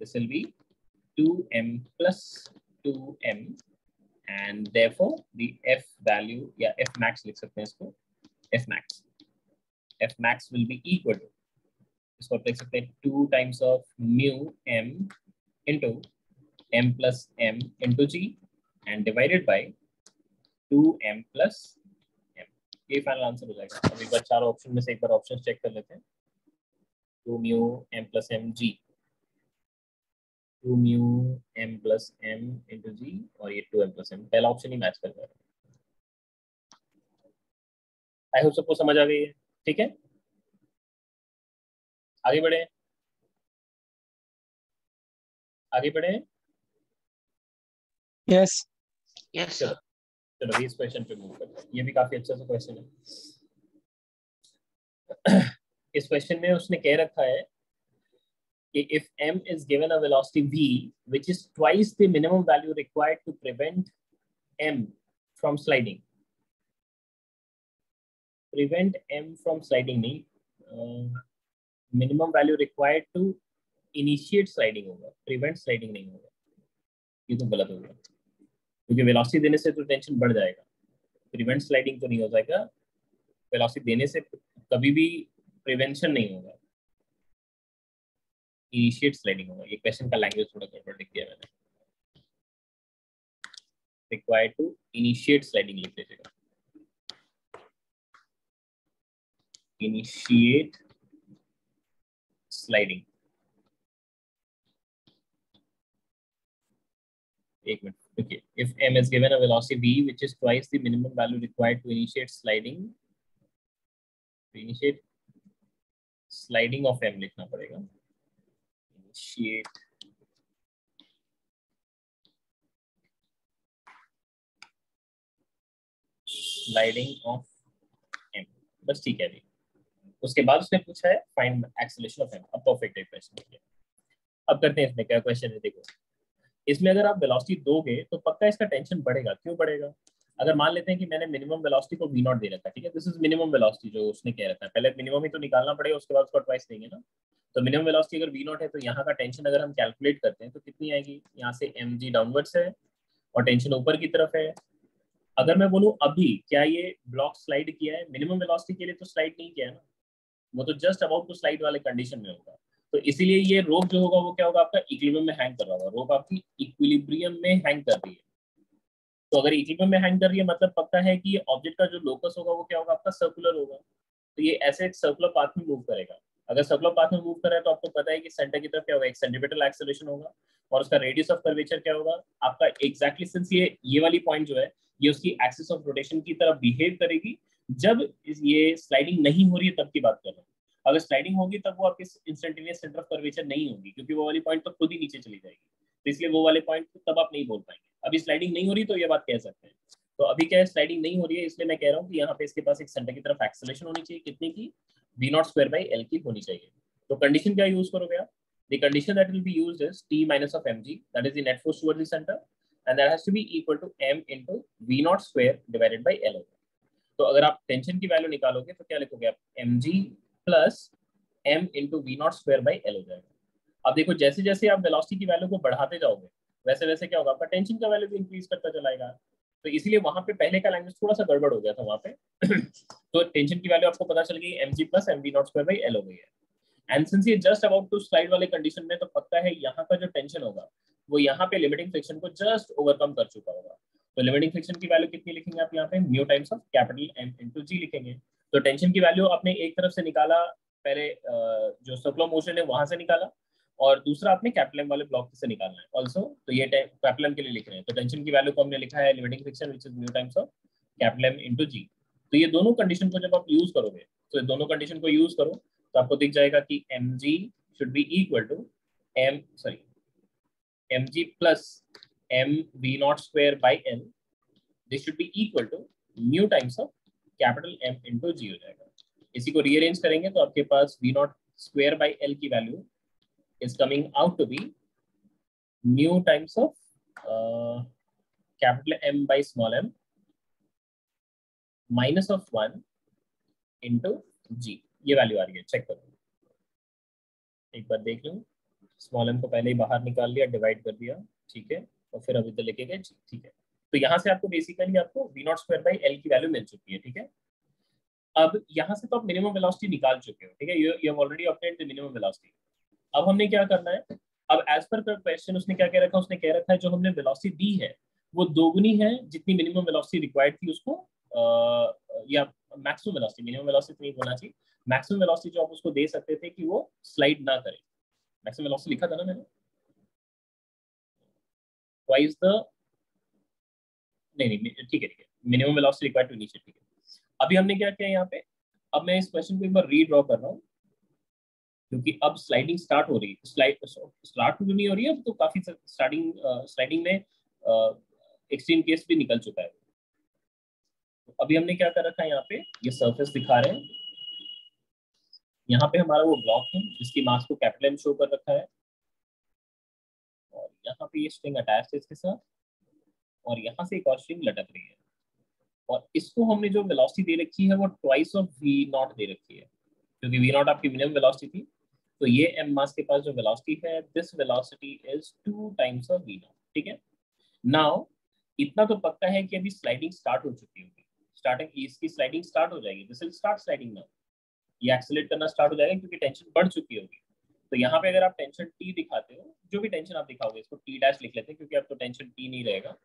Speaker 1: this will be 2m plus 2m and therefore the f value या f max लिख सकते हैं इसको f max f max will be equal to इसको आप लिख सकते हैं 2 times of mu m into m plus m into g and divided by 2m plus ये फाइनल आंसर हो जाएगा। अब एक बार चार ऑप्शन में से एक बार ऑप्शन चेक कर लेते हैं। Two mu M plus M G two mu M plus M into G और ये टू एम प्लस एम पहला ऑप्शन ही मैच कर रहा है। आई होप सबको समझ आ गई है। ठीक है? आगे बढ़े। आगे बढ़े।
Speaker 4: यस
Speaker 3: यस
Speaker 1: चलो। चलो, इस क्वेश्चन पे मूव करते हैं। ये भी काफ़ी अच्छा सा क्वेश्चन है। इस क्वेश्चन में उसने कह रखा है कि if m is given a velocity v, which is twice the minimum value required to prevent m from sliding. Prevent M from sliding नहीं minimum value required to initiate sliding होगा। प्रिवेंट स्लाइडिंग नहीं होगा। ये तो गलत होगा क्योंकि वेलोसिटी देने से तो टेंशन बढ़ जाएगा। प्रिवेंट स्लाइडिंग तो नहीं हो जाएगा। वेलोसिटी देने से कभी भी प्रिवेंशन नहीं होगा। इनिशिएट स्लाइडिंग होगा। ये क्वेश्चन का लैंग्वेज थोड़ा गड़बड़ लिख दिया मैंने। रिक्वायर्ड टू इनिशिएट स्लाइडिंग लिख लीजिएगा initiate sliding एक minute. Okay if m is given a velocity v which is twice the minimum value required to initiate sliding to initiate sliding of m लिखना पड़ेगा initiate sliding of m ठीक है अभी उसके बाद उसने पूछा है फाइंड एक्सेलेरेशन ऑफ़ एम अब परफेक्ट है अब करते हैं इसमें क्या क्वेश्चन है देखो इसमें अगर आप वेलोसिटी दोगे तो पक्का इसका टेंशन बढ़ेगा। क्यों बढ़ेगा? अगर मान लेते हैं कि मैंने मिनिमम वेलोसिटी को वी नॉट दे रखा है, ठीक है? दिस इज़ मिनिमम वेलोसिटी जो उसने कह रखा है। पहले मिनिमम ही तो निकालना पड़ेगा, उसके बाद उसको ट्वाइस देंगे ना। तो मिनिमम वेलोसिटी अगर वी नॉट है तो यहाँ का टेंशन अगर हम कैलकुलेट करते हैं तो कितनी आएगी? यहाँ से एम जी डाउनवर्ड्स है और टेंशन ऊपर की तरफ़ है। अगर मैं बोलूँ अभी, क्या ये ब्लॉक स्लाइड किया है? मिनिमम वेलोसिटी के लिए तो स्लाइड नहीं किया है ना। वो तो जस्ट अबाउट टू स्लाइड वाले कंडीशन में होगा। तो इसीलिए ये रोप जो होगा, वो क्या होगा? आपका इक्विलिब्रियम में हैंग कर रहा होगा। रोप आपकी इक्विलिब्रियम में हैंग कर रही है। तो अगर इक्विलिब्रियम में हैंग कर रही है मतलब पक्का है कि ऑब्जेक्ट का जो लोकस होगा, वो क्या होगा? आपका सर्कुलर होगा। तो ये ऐसे एक सर्कुलर पाथ में मूव करेगा। अगर सर्कुलर पाथ में मूव कर रहा है तो आपको पता है कि सेंटर की तरफ़ क्या होगा? एक सेंटीमीटर एक्सेलरेशन होगा और उसका रेडियस ऑफ़ कर्वेचर क्या होगा? आपका एग्जैक्टली सिंस ये ये वाली पॉइंट जो है, ये उसकी एक्सिस ऑफ़ रोटेशन की तरफ़ बिहेव करेगी। जब ये स्लाइडिंग नहीं हो रही है, तब की बात कर रहा हूँ। अगर स्लाइडिंग होगी, तब वो आपके इंस्टेंटेनियस सेंटर ऑफ़ कर्वेचर नहीं होगी, क्योंकि वो वाली पॉइंट तो खुद ही नीचे चली जाएगी। तो इसलिए वो वाले पॉइंट तब आप नहीं बोल पाएँगे। अभी स्लाइडिंग नहीं हो रही तो ये बात कह सकते हैं। तो अभी क्या है स्लाइडिंग नहीं हो रही है, इसलिए मैं कह रहा हूँ कि यहाँ पे इसके पास एक सेंटर की तरफ़ एक्सेलेशन होनी चाहिए। कितनी की? V naught square by L की होनी चाहिए। तो कंडीशन क्या यूज़ करोगे आप? The condition that will be used is T minus of M G that is the net force towards the centre and that has to be equal to m into v naught square divided by l तो अगर आप टेंशन की वैल्यू निकालोगे तो क्या लिखोगे आप? Mg plus M into v naught square by l हो जाएगा अब देखो, जैसे जैसे आप वेलोसिटी की वैल्यू को बढ़ाते जाओगे, वैसे वैसे क्या होगा? आपका टेंशन का वैल्यू भी इंक्रीज करता चलाएगा। तो इसलिए वहाँ पे पहले का लैंग्वेज थोड़ा सा गड़बड़ हो गया था वहाँ पे। तो टेंशन की वैल्यू आपको पता चल गई M G plus M V naught square by L हो गई है। एंड सिंस ये जस्ट अबाउट टू स्लाइड वाले कंडीशन में तो पक्का है यहाँ का जो टेंशन होगा, वो यहाँ पे लिमिटिंग फ्रिक्शन को जस्ट ओवरकम कर चुका होगा। तो लिमिटिंग फ्रिक्शन की वैल्यू कितनी लिखेंगे आप यहाँ पे? Mu times of capital M into G लिखेंगे। तो टेंशन की वैल्यू आपने एक तरफ़ से निकाला, पहले जो सर्कुलर मोशन है वहाँ से निकाला और दूसरा आपने कैपिटल वाले ब्लॉक से निकालना है ऑल्सो तो ये कैपिटल के लिए लिख रहे हैं। तो टेंशन की वैल्यू को हमने लिखा है limiting friction which is mu times of capital into G तो ये दोनों कंडीशन को जब आप यूज़ करोगे तो ये दोनों कंडीशन को यूज़ करो तो आपको दिख जाएगा कि M G should be equal to M sorry M G plus M V naught square by L this should be equal to mu times of capital M into G हो जाएगा। इसी को रीअरेंज करेंगे तो आपके पास V naught square by L की value is coming out to be mu times of capital M by small M minus of one into G ये वैल्यू आ रही है चेक करो। एक बार देख लूँ। स्मॉल एम को पहले ही बाहर निकाल लिया डिवाइड कर दिया। ठीक है, और फिर अभी तो लेके गए ठीक है। तो यहाँ से आपको बेसिकली आपको V naught square by L की वैल्यू मिल चुकी है ठीक है? अब यहाँ से तो आप मिनिमम वेलोसिटी निकाल चुके हो ठीक है? You have already obtained the minimum velocity अब हमने क्या करना है? अब एज पर क्वेश्चन उसने क्या कह रखा है? उसने कह रखा है जो हमने वेलोसिटी दी है वो दोगुनी है जितनी मिनिमम वेलोसिटी रिक्वायर्ड थी उसको आ, या मैक्सिमम वेलोसिटी मिनिमम वेलोसिटी नहीं बोलना चाहिए। मैक्सिमम वेलोसिटी जो आप उसको दे सकते थे कि वो स्लाइड ना करे। मैक्सिमम वेलोसिटी लिखा था ना मैंने? ट्वाइस द नहीं नहीं ठीक है ठीक है। Minimum velocity required to initiate ठीक है। अभी हमने क्या किया यहाँ पे? अब मैं इस क्वेश्चन को एक बार रीड्रॉ कर रहा हूँ। क्योंकि अब स्लाइडिंग स्टार्ट हो रही है। स्लाइड स्टार्ट तो नहीं हो रही है तो काफ़ी स्टार्टिंग स्लाइडिंग में एक्सट्रीम केस भी निकल चुका है। तो अभी हमने क्या कर रखा है यहाँ पे? ये सरफेस दिखा रहे हैं। यहाँ पे हमारा वो ब्लॉक है, जिसकी मास को कैपिटल एम शो कर रखा है। और यहाँ पे ये स्ट्रिंग अटैच है इसके साथ। और यहाँ से एक और स्ट्रिंग लटक रही है। और इसको हमने जो वेलोसिटी दे रखी है, वो ट्वाइस ऑफ़ वी नॉट दे रखी है। क्योंकि वी नॉट आपकी मिनिमम वेलोसिटी थी। तो ये एम मास के पास जो वेलोसिटी है this velocity is two times of v naught ठीक है? नाउ इतना तो पक्का है कि अभी स्लाइडिंग स्टार्ट हो चुकी होगी। स्टार्टिंग इसकी स्लाइडिंग स्टार्ट हो जाएगी। This will start sliding now ये एक्सेलेरेट करना स्टार्ट हो जाएगा क्योंकि टेंशन बढ़ चुकी होगी। तो यहाँ पे अगर आप टेंशन टी दिखाते हो, जो भी टेंशन आप दिखाओगे, इसको टी डैश लिख लेते हैं, क्योंकि तो टेंशन टी नहीं रहेगा।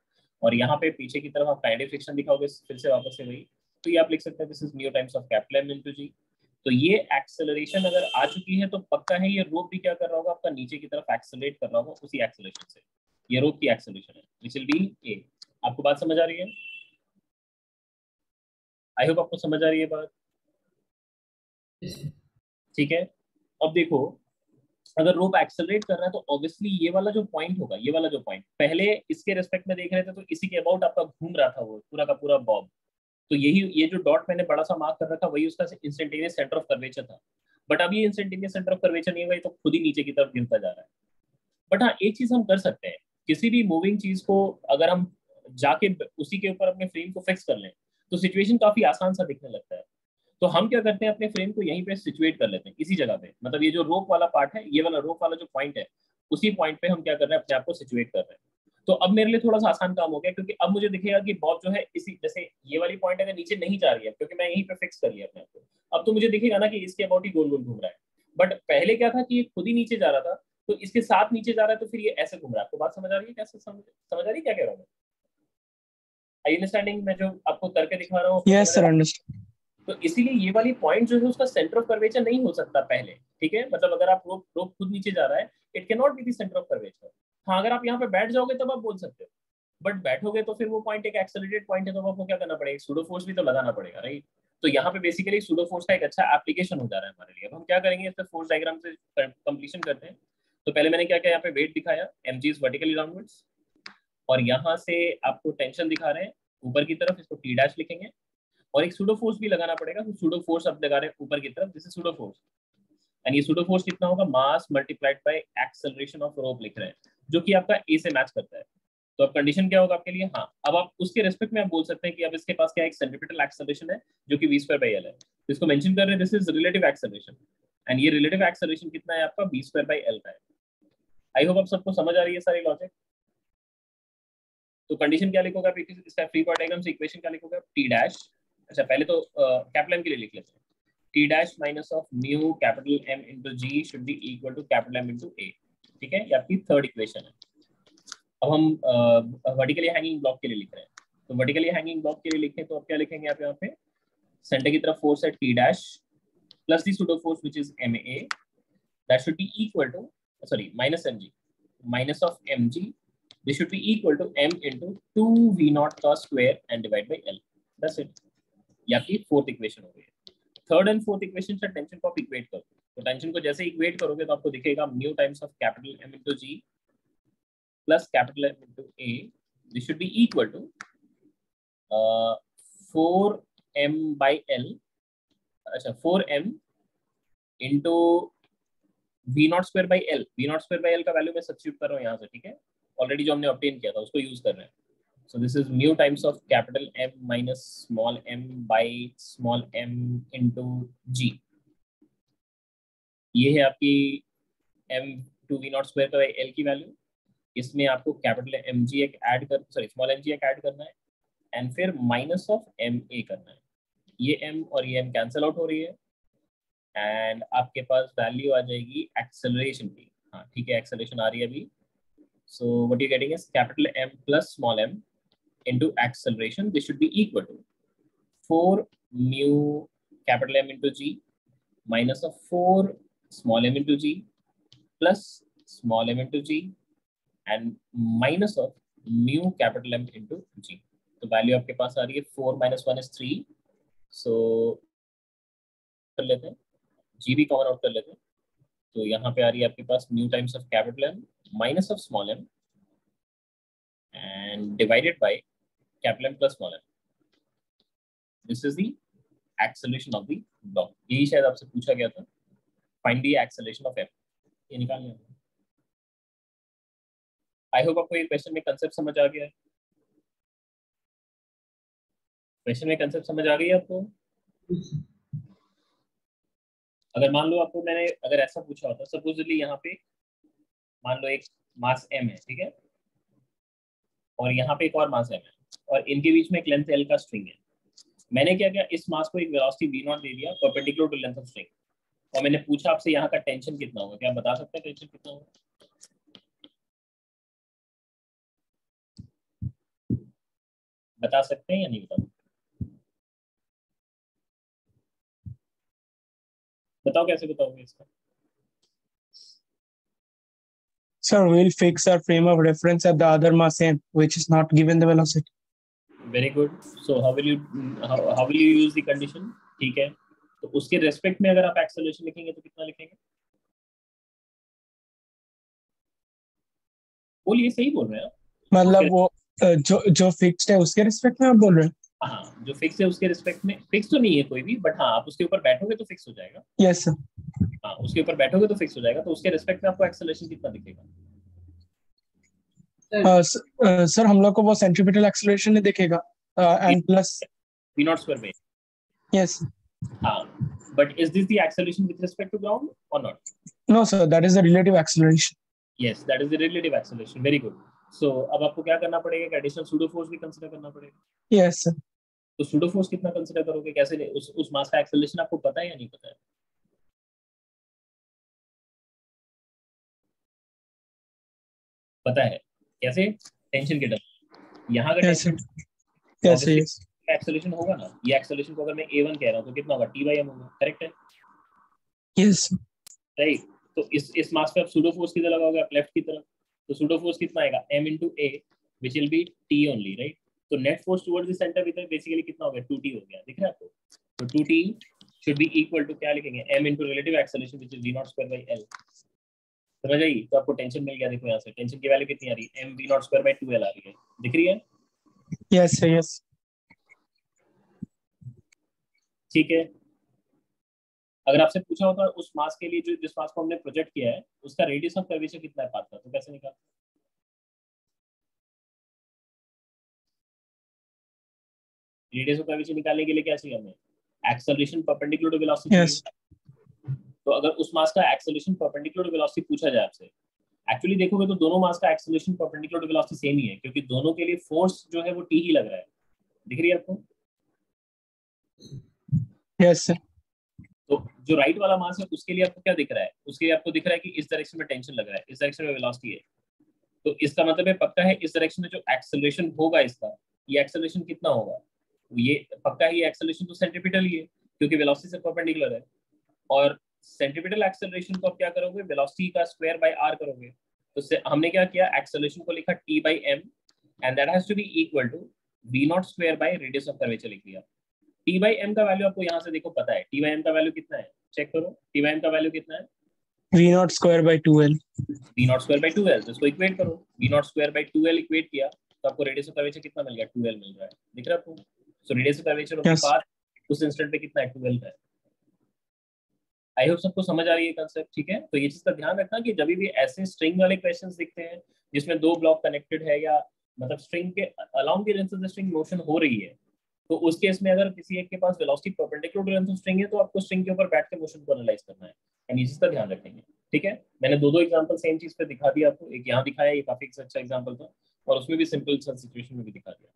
Speaker 1: और यहाँ पे पीछे की तरफ़ आप काइनेटिक फ्रिक्शन दिखाओगे, फिर से वापस से वही। तो ये आप लिख सकते हैं this is mu times of capital M into g तो ये एक्सेलरेशन अगर आ चुकी है तो पक्का है ये रोप भी क्या कर रहा होगा, आपका नीचे की तरफ़ एक्सेलरेट कर रहा होगा, उसी एक्सेलरेशन से। ये रोप की एक्सेलरेशन है विच विल बी ए आपको बात समझ आ रही है? आई होप आपको समझ आ रही है बात। ठीक है? अब देखो अगर रोप एक्सेलरेट कर रहा है तो ऑब्वियसली ये वाला जो पॉइंट होगा, ये वाला जो पॉइंट पहले इसके रिस्पेक्ट में देख रहे थे तो इसी के अबाउट आपका घूम रहा था वो, पूरा का पूरा बॉब तो यही, ये जो डॉट मैंने बड़ा सा मार्क कर रखा, वही उसका इंस्टेंटेनियस सेंटर ऑफ़ कर्वेचर था. बट अब ये इंस्टेंटेनियस सेंटर ऑफ़ कर्वेचर नहीं हुआ तो खुद ही नीचे की तरफ़ गिरता जा रहा है. बट हाँ एक चीज़ हम कर सकते हैं, किसी भी मूविंग चीज़ को अगर हम जाके उसी के ऊपर अपने फ्रेम को फिक्स कर लें तो सिचुएशन काफ़ी आसान सा दिखने लगता है. तो हम क्या करते हैं, अपने फ्रेम को यहीं पे सिचुएट कर लेते हैं, इसी जगह पे। मतलब ये जो रोप वाला पार्ट है, ये वाला रोप वाला जो पॉइंट है, उसी पॉइंट पे हम क्या कर रहे हैं, अपने आप को सिचुएट कर रहे हैं। तो अब मेरे लिए थोड़ा सा आसान काम हो गया, क्योंकि अब मुझे दिखेगा कि बॉब जो है इसी, जैसे ये वाली पॉइंट अगर नीचे नहीं जा रही है, क्योंकि मैं यहीं पे फिक्स कर लिया अपने आप को। अब तो मुझे दिखेगा ना कि इसके अबाउट ही गोल गोल घूम रहा है। बट पहले क्या था कि ये खुद ही नीचे जा रहा था तो इसके साथ नीचे जा रहा है तो फिर ये ऐसे घूम रहा है। आपको बात समझ आ रही है कैसे समझ आ रही है क्या कह रहा हूँ आई अंडरस्टैंडिंग मैं जो आपको करके दिखा रहा हूँ? तो इसीलिए ये वाली पॉइंट जो है उसका सेंटर ऑफ़ कर्वेचर नहीं हो सकता पहले, ठीक है? मतलब अगर आप रोप रोप खुद नीचे जा रहा है it can not be the centre of curvature हाँ अगर आप यहाँ पे बैठ जाओगे तब आप बोल सकते हो। बट बैठोगे तो फिर वो पॉइंट एक एक्सेलरेटेड पॉइंट है तो आपको क्या करना पड़ेगा? सूडो फोर्स भी तो लगाना पड़ेगा राइट तो यहाँ पे बेसिकली सूडो फोर्स का एक अच्छा एप्लीकेशन हो जा रहा है हमारे लिए। अब हम क्या करेंगे इस फोर्स डायग्राम से कंप्लीशन करते हैं। तो पहले मैंने क्या किया यहाँ पे वेट दिखाया? एम जी वर्टिकली डाउनवर्ड्स और यहाँ से आपको टेंशन दिखा रहे हैं। ऊपर की तरफ़ इसको टी डैश लिखेंगे। और एक सूडो फोर्स भी लगाना पड़ेगा तो फोर्स अब लगा रहे हैं ऊपर की तरफ़ इज़ सूडो फोर्स एंड ये सूडो फोर्स कितना होगा? Mass multiplied by acceleration of rope लिख रहे हैं, जो कि आपका ए से मैच करता है। तो अब कंडीशन क्या होगा आपके लिए? हाँ अब आप उसके रेस्पेक्ट में आप बोल सकते हैं कि अब इसके पास क्या एक सेंट्रीपिटल एक्सेलरेशन है, जो कि वी स्क्वायर बाई एल है। तो इसको मेंशन कर रहे हैं this is relative acceleration and ये रिलेटिव एक्सेलरेशन कितना है आपका? वी स्क्वायर बाई एल का है। आई होप आप सबको समझ आ रही है सारी लॉजिक तो कंडीशन क्या लिखोगे आप? इसका फ्री पार्ट डायग्राम से इक्वेशन क्या लिखोगे आप? टी डैश अच्छा पहले तो कैपिटल एम के लिए लिख लेते हैं। T dash minus of mu capital M into g should be equal to capital M into a ठीक है? ये आपकी थर्ड इक्वेशन है। अब हम वर्टिकली हैंगिंग ब्लॉक के लिए लिख रहे हैं। तो वर्टिकली हैंगिंग ब्लॉक के लिए लिखें तो अब क्या लिखेंगे आप यहाँ पे? सेंटर की तरफ़ फोर्स है t dash plus the pseudo force which is m a that should be equal to sorry, minus mg minus of mg this should be equal to m into 2 v naught cos square and divide by l. That's it. ये आपकी फोर्थ इक्वेशन हो गई थर्ड एंड फोर्थ इक्वेशन से टेंशन को आप इक्वेट करो। तो टेंशन को जैसे इक्वेट करोगे तो आपको दिखेगा mu times of capital M into g plus capital M into a this should be equal to four m by l अच्छा four m into v naught square by l v naught square by l का वैल्यू मैं सब्सिट्यूट कर रहा हूँ यहाँ से, ठीक है? ऑलरेडी जो हमने ऑप्टेन किया था, उसको यूज़ कर रहे हैं। So this is mu times of capital M minus small m by small m into g. ये है आपकी m two v naught square का l की वैल्यू इसमें आपको कैपिटल एम जी एक ऐड कर सॉरी स्मॉल एम जी एक ऐड करना है एंड फिर माइनस ऑफ़ एम ए करना है. ये m और ये m कैंसिल आउट हो रही है एंड आपके पास वैल्यू आ जाएगी एक्सेलरेशन की. हाँ ठीक है एक्सेलरेशन आ रही है अभी. So what you getting is capital m plus small m into acceleration, this should be equal to 4 mu capital M into G minus of 4 small m into G plus small m into G and minus of mu capital M into G. तो वैल्यू आपके पास आ रही है four minus one is three so कर लेते हैं जी भी कवर आउट कर लेते हैं तो यहाँ पे आ रही है आपके पास new times of capital M minus of small M and divided by capital M plus small m. This is the acceleration of the block. यही शायद आपसे पूछा गया था। Find the acceleration of m. ये निकालना है आई होप आपको ये क्वेश्चन में कंसेप्ट समझ आ गया है। क्वेश्चन में कंसेप्ट समझ आ गई आपको? अगर मान लो आपको मैंने अगर ऐसा पूछा होता सपोजली यहाँ पे मान लो एक मास एम है, ठीक है? और यहाँ पे एक और मास एम है। और इनके बीच में एक लेंथ एल का स्ट्रिंग है। मैंने क्या किया इस मास को एक वेलोसिटी वी नॉट दे दिया perpendicular to length of string और मैंने पूछा आपसे यहाँ का टेंशन कितना होगा क्या आप बता सकते हैं टेंशन कितना होगा? बता सकते हैं या नहीं बता बताओ कैसे बताओगे इसका?
Speaker 4: Sir, we'll fix our frame of reference at the other mass m, which is not given the velocity.
Speaker 1: Very good. So how will you how, how will you use the condition? ठीक है. तो उसके रेस्पेक्ट में अगर आप एक्सेलरेशन लिखेंगे तो कितना लिखेंगे? बोलिए सही बोल रहे हैं
Speaker 4: मतलब वो जो जो फिक्स्ड है उसके रिस्पेक्ट में आप बोल रहे हैं?
Speaker 1: हाँ जो फिक्स है उसके रिस्पेक्ट में फिक्स तो नहीं है कोई भी बट हाँ आप उसके ऊपर बैठोगे तो फिक्स हो जाएगा।
Speaker 4: यस सर
Speaker 1: हाँ उसके ऊपर बैठोगे तो फिक्स हो जाएगा तो उसके रिस्पेक्ट में आपको एक्सेलरेशन कितना दिखेगा?
Speaker 4: सर हम लोग को वो सेंट्रीपिटल एक्सेलरेशन ही देखेगा and plus
Speaker 1: v naught square में? Yes but is this the acceleration with respect to ground और not
Speaker 4: no sir that is the relative acceleration
Speaker 1: yes that is the relative acceleration very good so अब आपको क्या करना पड़ेगा? कि एडिशनल सुडो फोर्स भी कंसीडर करना पड़ेगा।
Speaker 4: यस सर
Speaker 1: तो सुडो फोर्स कितना कंसीडर करोगे? कैसे उस उस मास का एक्सेलरेशन आपको पता है या नहीं पता है? पता है। कैसे? टेंशन के टर्म यहाँ का टेंशन
Speaker 4: कैसे
Speaker 1: एक्सेलरेशन होगा ना? ये एक्सेलरेशन को अगर मैं a1 कह रहा हूँ तो कितना होगा? T by m होगा करेक्ट है?
Speaker 4: यस
Speaker 1: राइट तो इस इस मास पे आप सूडो फोर्स किधर लगाओगे? आप लेफ़्ट की तरफ़। तो सूडो फोर्स कितना आएगा? M into a which will be t only right? तो net force towards the centre with basically कितना हो गया? 2t हो गया। दिख रहा है आपको? तो 2t should be equal to क्या लिखेंगे? M into relative acceleration which is v naught square by l. समझ आई तो आपको टेंशन मिल गया देखो यहाँ से। टेंशन की वैल्यू कितनी आ रही है? M v naught square by two l आ रही है। दिख रही है?
Speaker 4: यस यस
Speaker 1: ठीक है। अगर आपसे पूछा होता उस मास के लिए जो जिस मास को हमने प्रोजेक्ट किया है उसका रेडियस ऑफ़ कर्वेचर कितना है पाथ का? तो कैसे निकाल? रेडियस ऑफ़ कर्वेचर निकालने के लिए क्या चाहिए हमें? एक्सेलरेशन परपेंडिकुलर टू वेलोसिटी तो अगर उस मास का एक्सेलरेशन परपेंडिकुलर वेलोसिटी पूछा जाए आपसे एक्चुअली देखोगे तो दोनों मास का एक्सेलरेशन परपेंडिकुलर वेलोसिटी सेम ही है क्योंकि दोनों के लिए फोर्स जो है वो टी ही लग रहा है। दिख रही है आपको?
Speaker 4: यस सर
Speaker 1: तो जो राइट वाला मास है उसके लिए आपको क्या दिख रहा है? उसके लिए आपको दिख रहा है कि इस डायरेक्शन में टेंशन लग रहा है इस डायरेक्शन में वेलोसिटी है। तो इसका मतलब है पक्का है इस डायरेक्शन में जो एक्सेलरेशन होगा इसका ये एक्सेलरेशन कितना होगा? ये पक्का है एक्सेलरेशन तो सेंट्रीपिटल ही है क्योंकि वेलोसिटी से परपेंडिकुलर है। और सेंट्रीपिटल एक्सेलरेशन को आप क्या करोगे? वेलोसिटी का स्क्वायर बाय आर करोगे। तो हमने क्या किया? एक्सेलरेशन को लिखा t by m and that has to be equal to v naught square by radius of curvature लिख लिया टी बाई एम का वैल्यू आपको यहाँ से देखो पता है। टी बाई एम का वैल्यू कितना है? चेक करो। टी बाई एम का वैल्यू कितना है?
Speaker 4: V naught square by 2l
Speaker 1: v naught square by 2l तो इसको इक्वेट करो। V naught square by 2l equate किया तो आपको रेडियस ऑफ़ कर्वेचर कितना मिल गया? 2l मिल रहा है। दिख रहा है आपको? सो रेडियस ऑफ़ कर्वेचर के बाद उस इंस्टेंट पे कितना है? 12 है। आई होप सबको समझ आ रही है कंसेप्ट ठीक है? तो ये चीज़ का ध्यान रखना कि जब भी ऐसे स्ट्रिंग वाले क्वेश्चन दिखते हैं, जिसमें दो ब्लॉक कनेक्टेड है या मतलब स्ट्रिंग के अलोंग द स्ट्रिंग मोशन हो रही है तो उस केस में अगर किसी एक के पास velocity perpendicular length of string है तो आपको स्ट्रिंग के ऊपर बैठ के मोशन को एनालाइज करना है। एंड ये चीज़ का ध्यान रखेंगे, ठीक है? मैंने दो दो एग्जांपल सेम चीज़ पे दिखा दिया आपको, एक यहाँ दिखाया, ये काफ़ी अच्छा एग्जांपल था, और उसमें भी सिंपल सिचुएशन में भी दिखा दिया।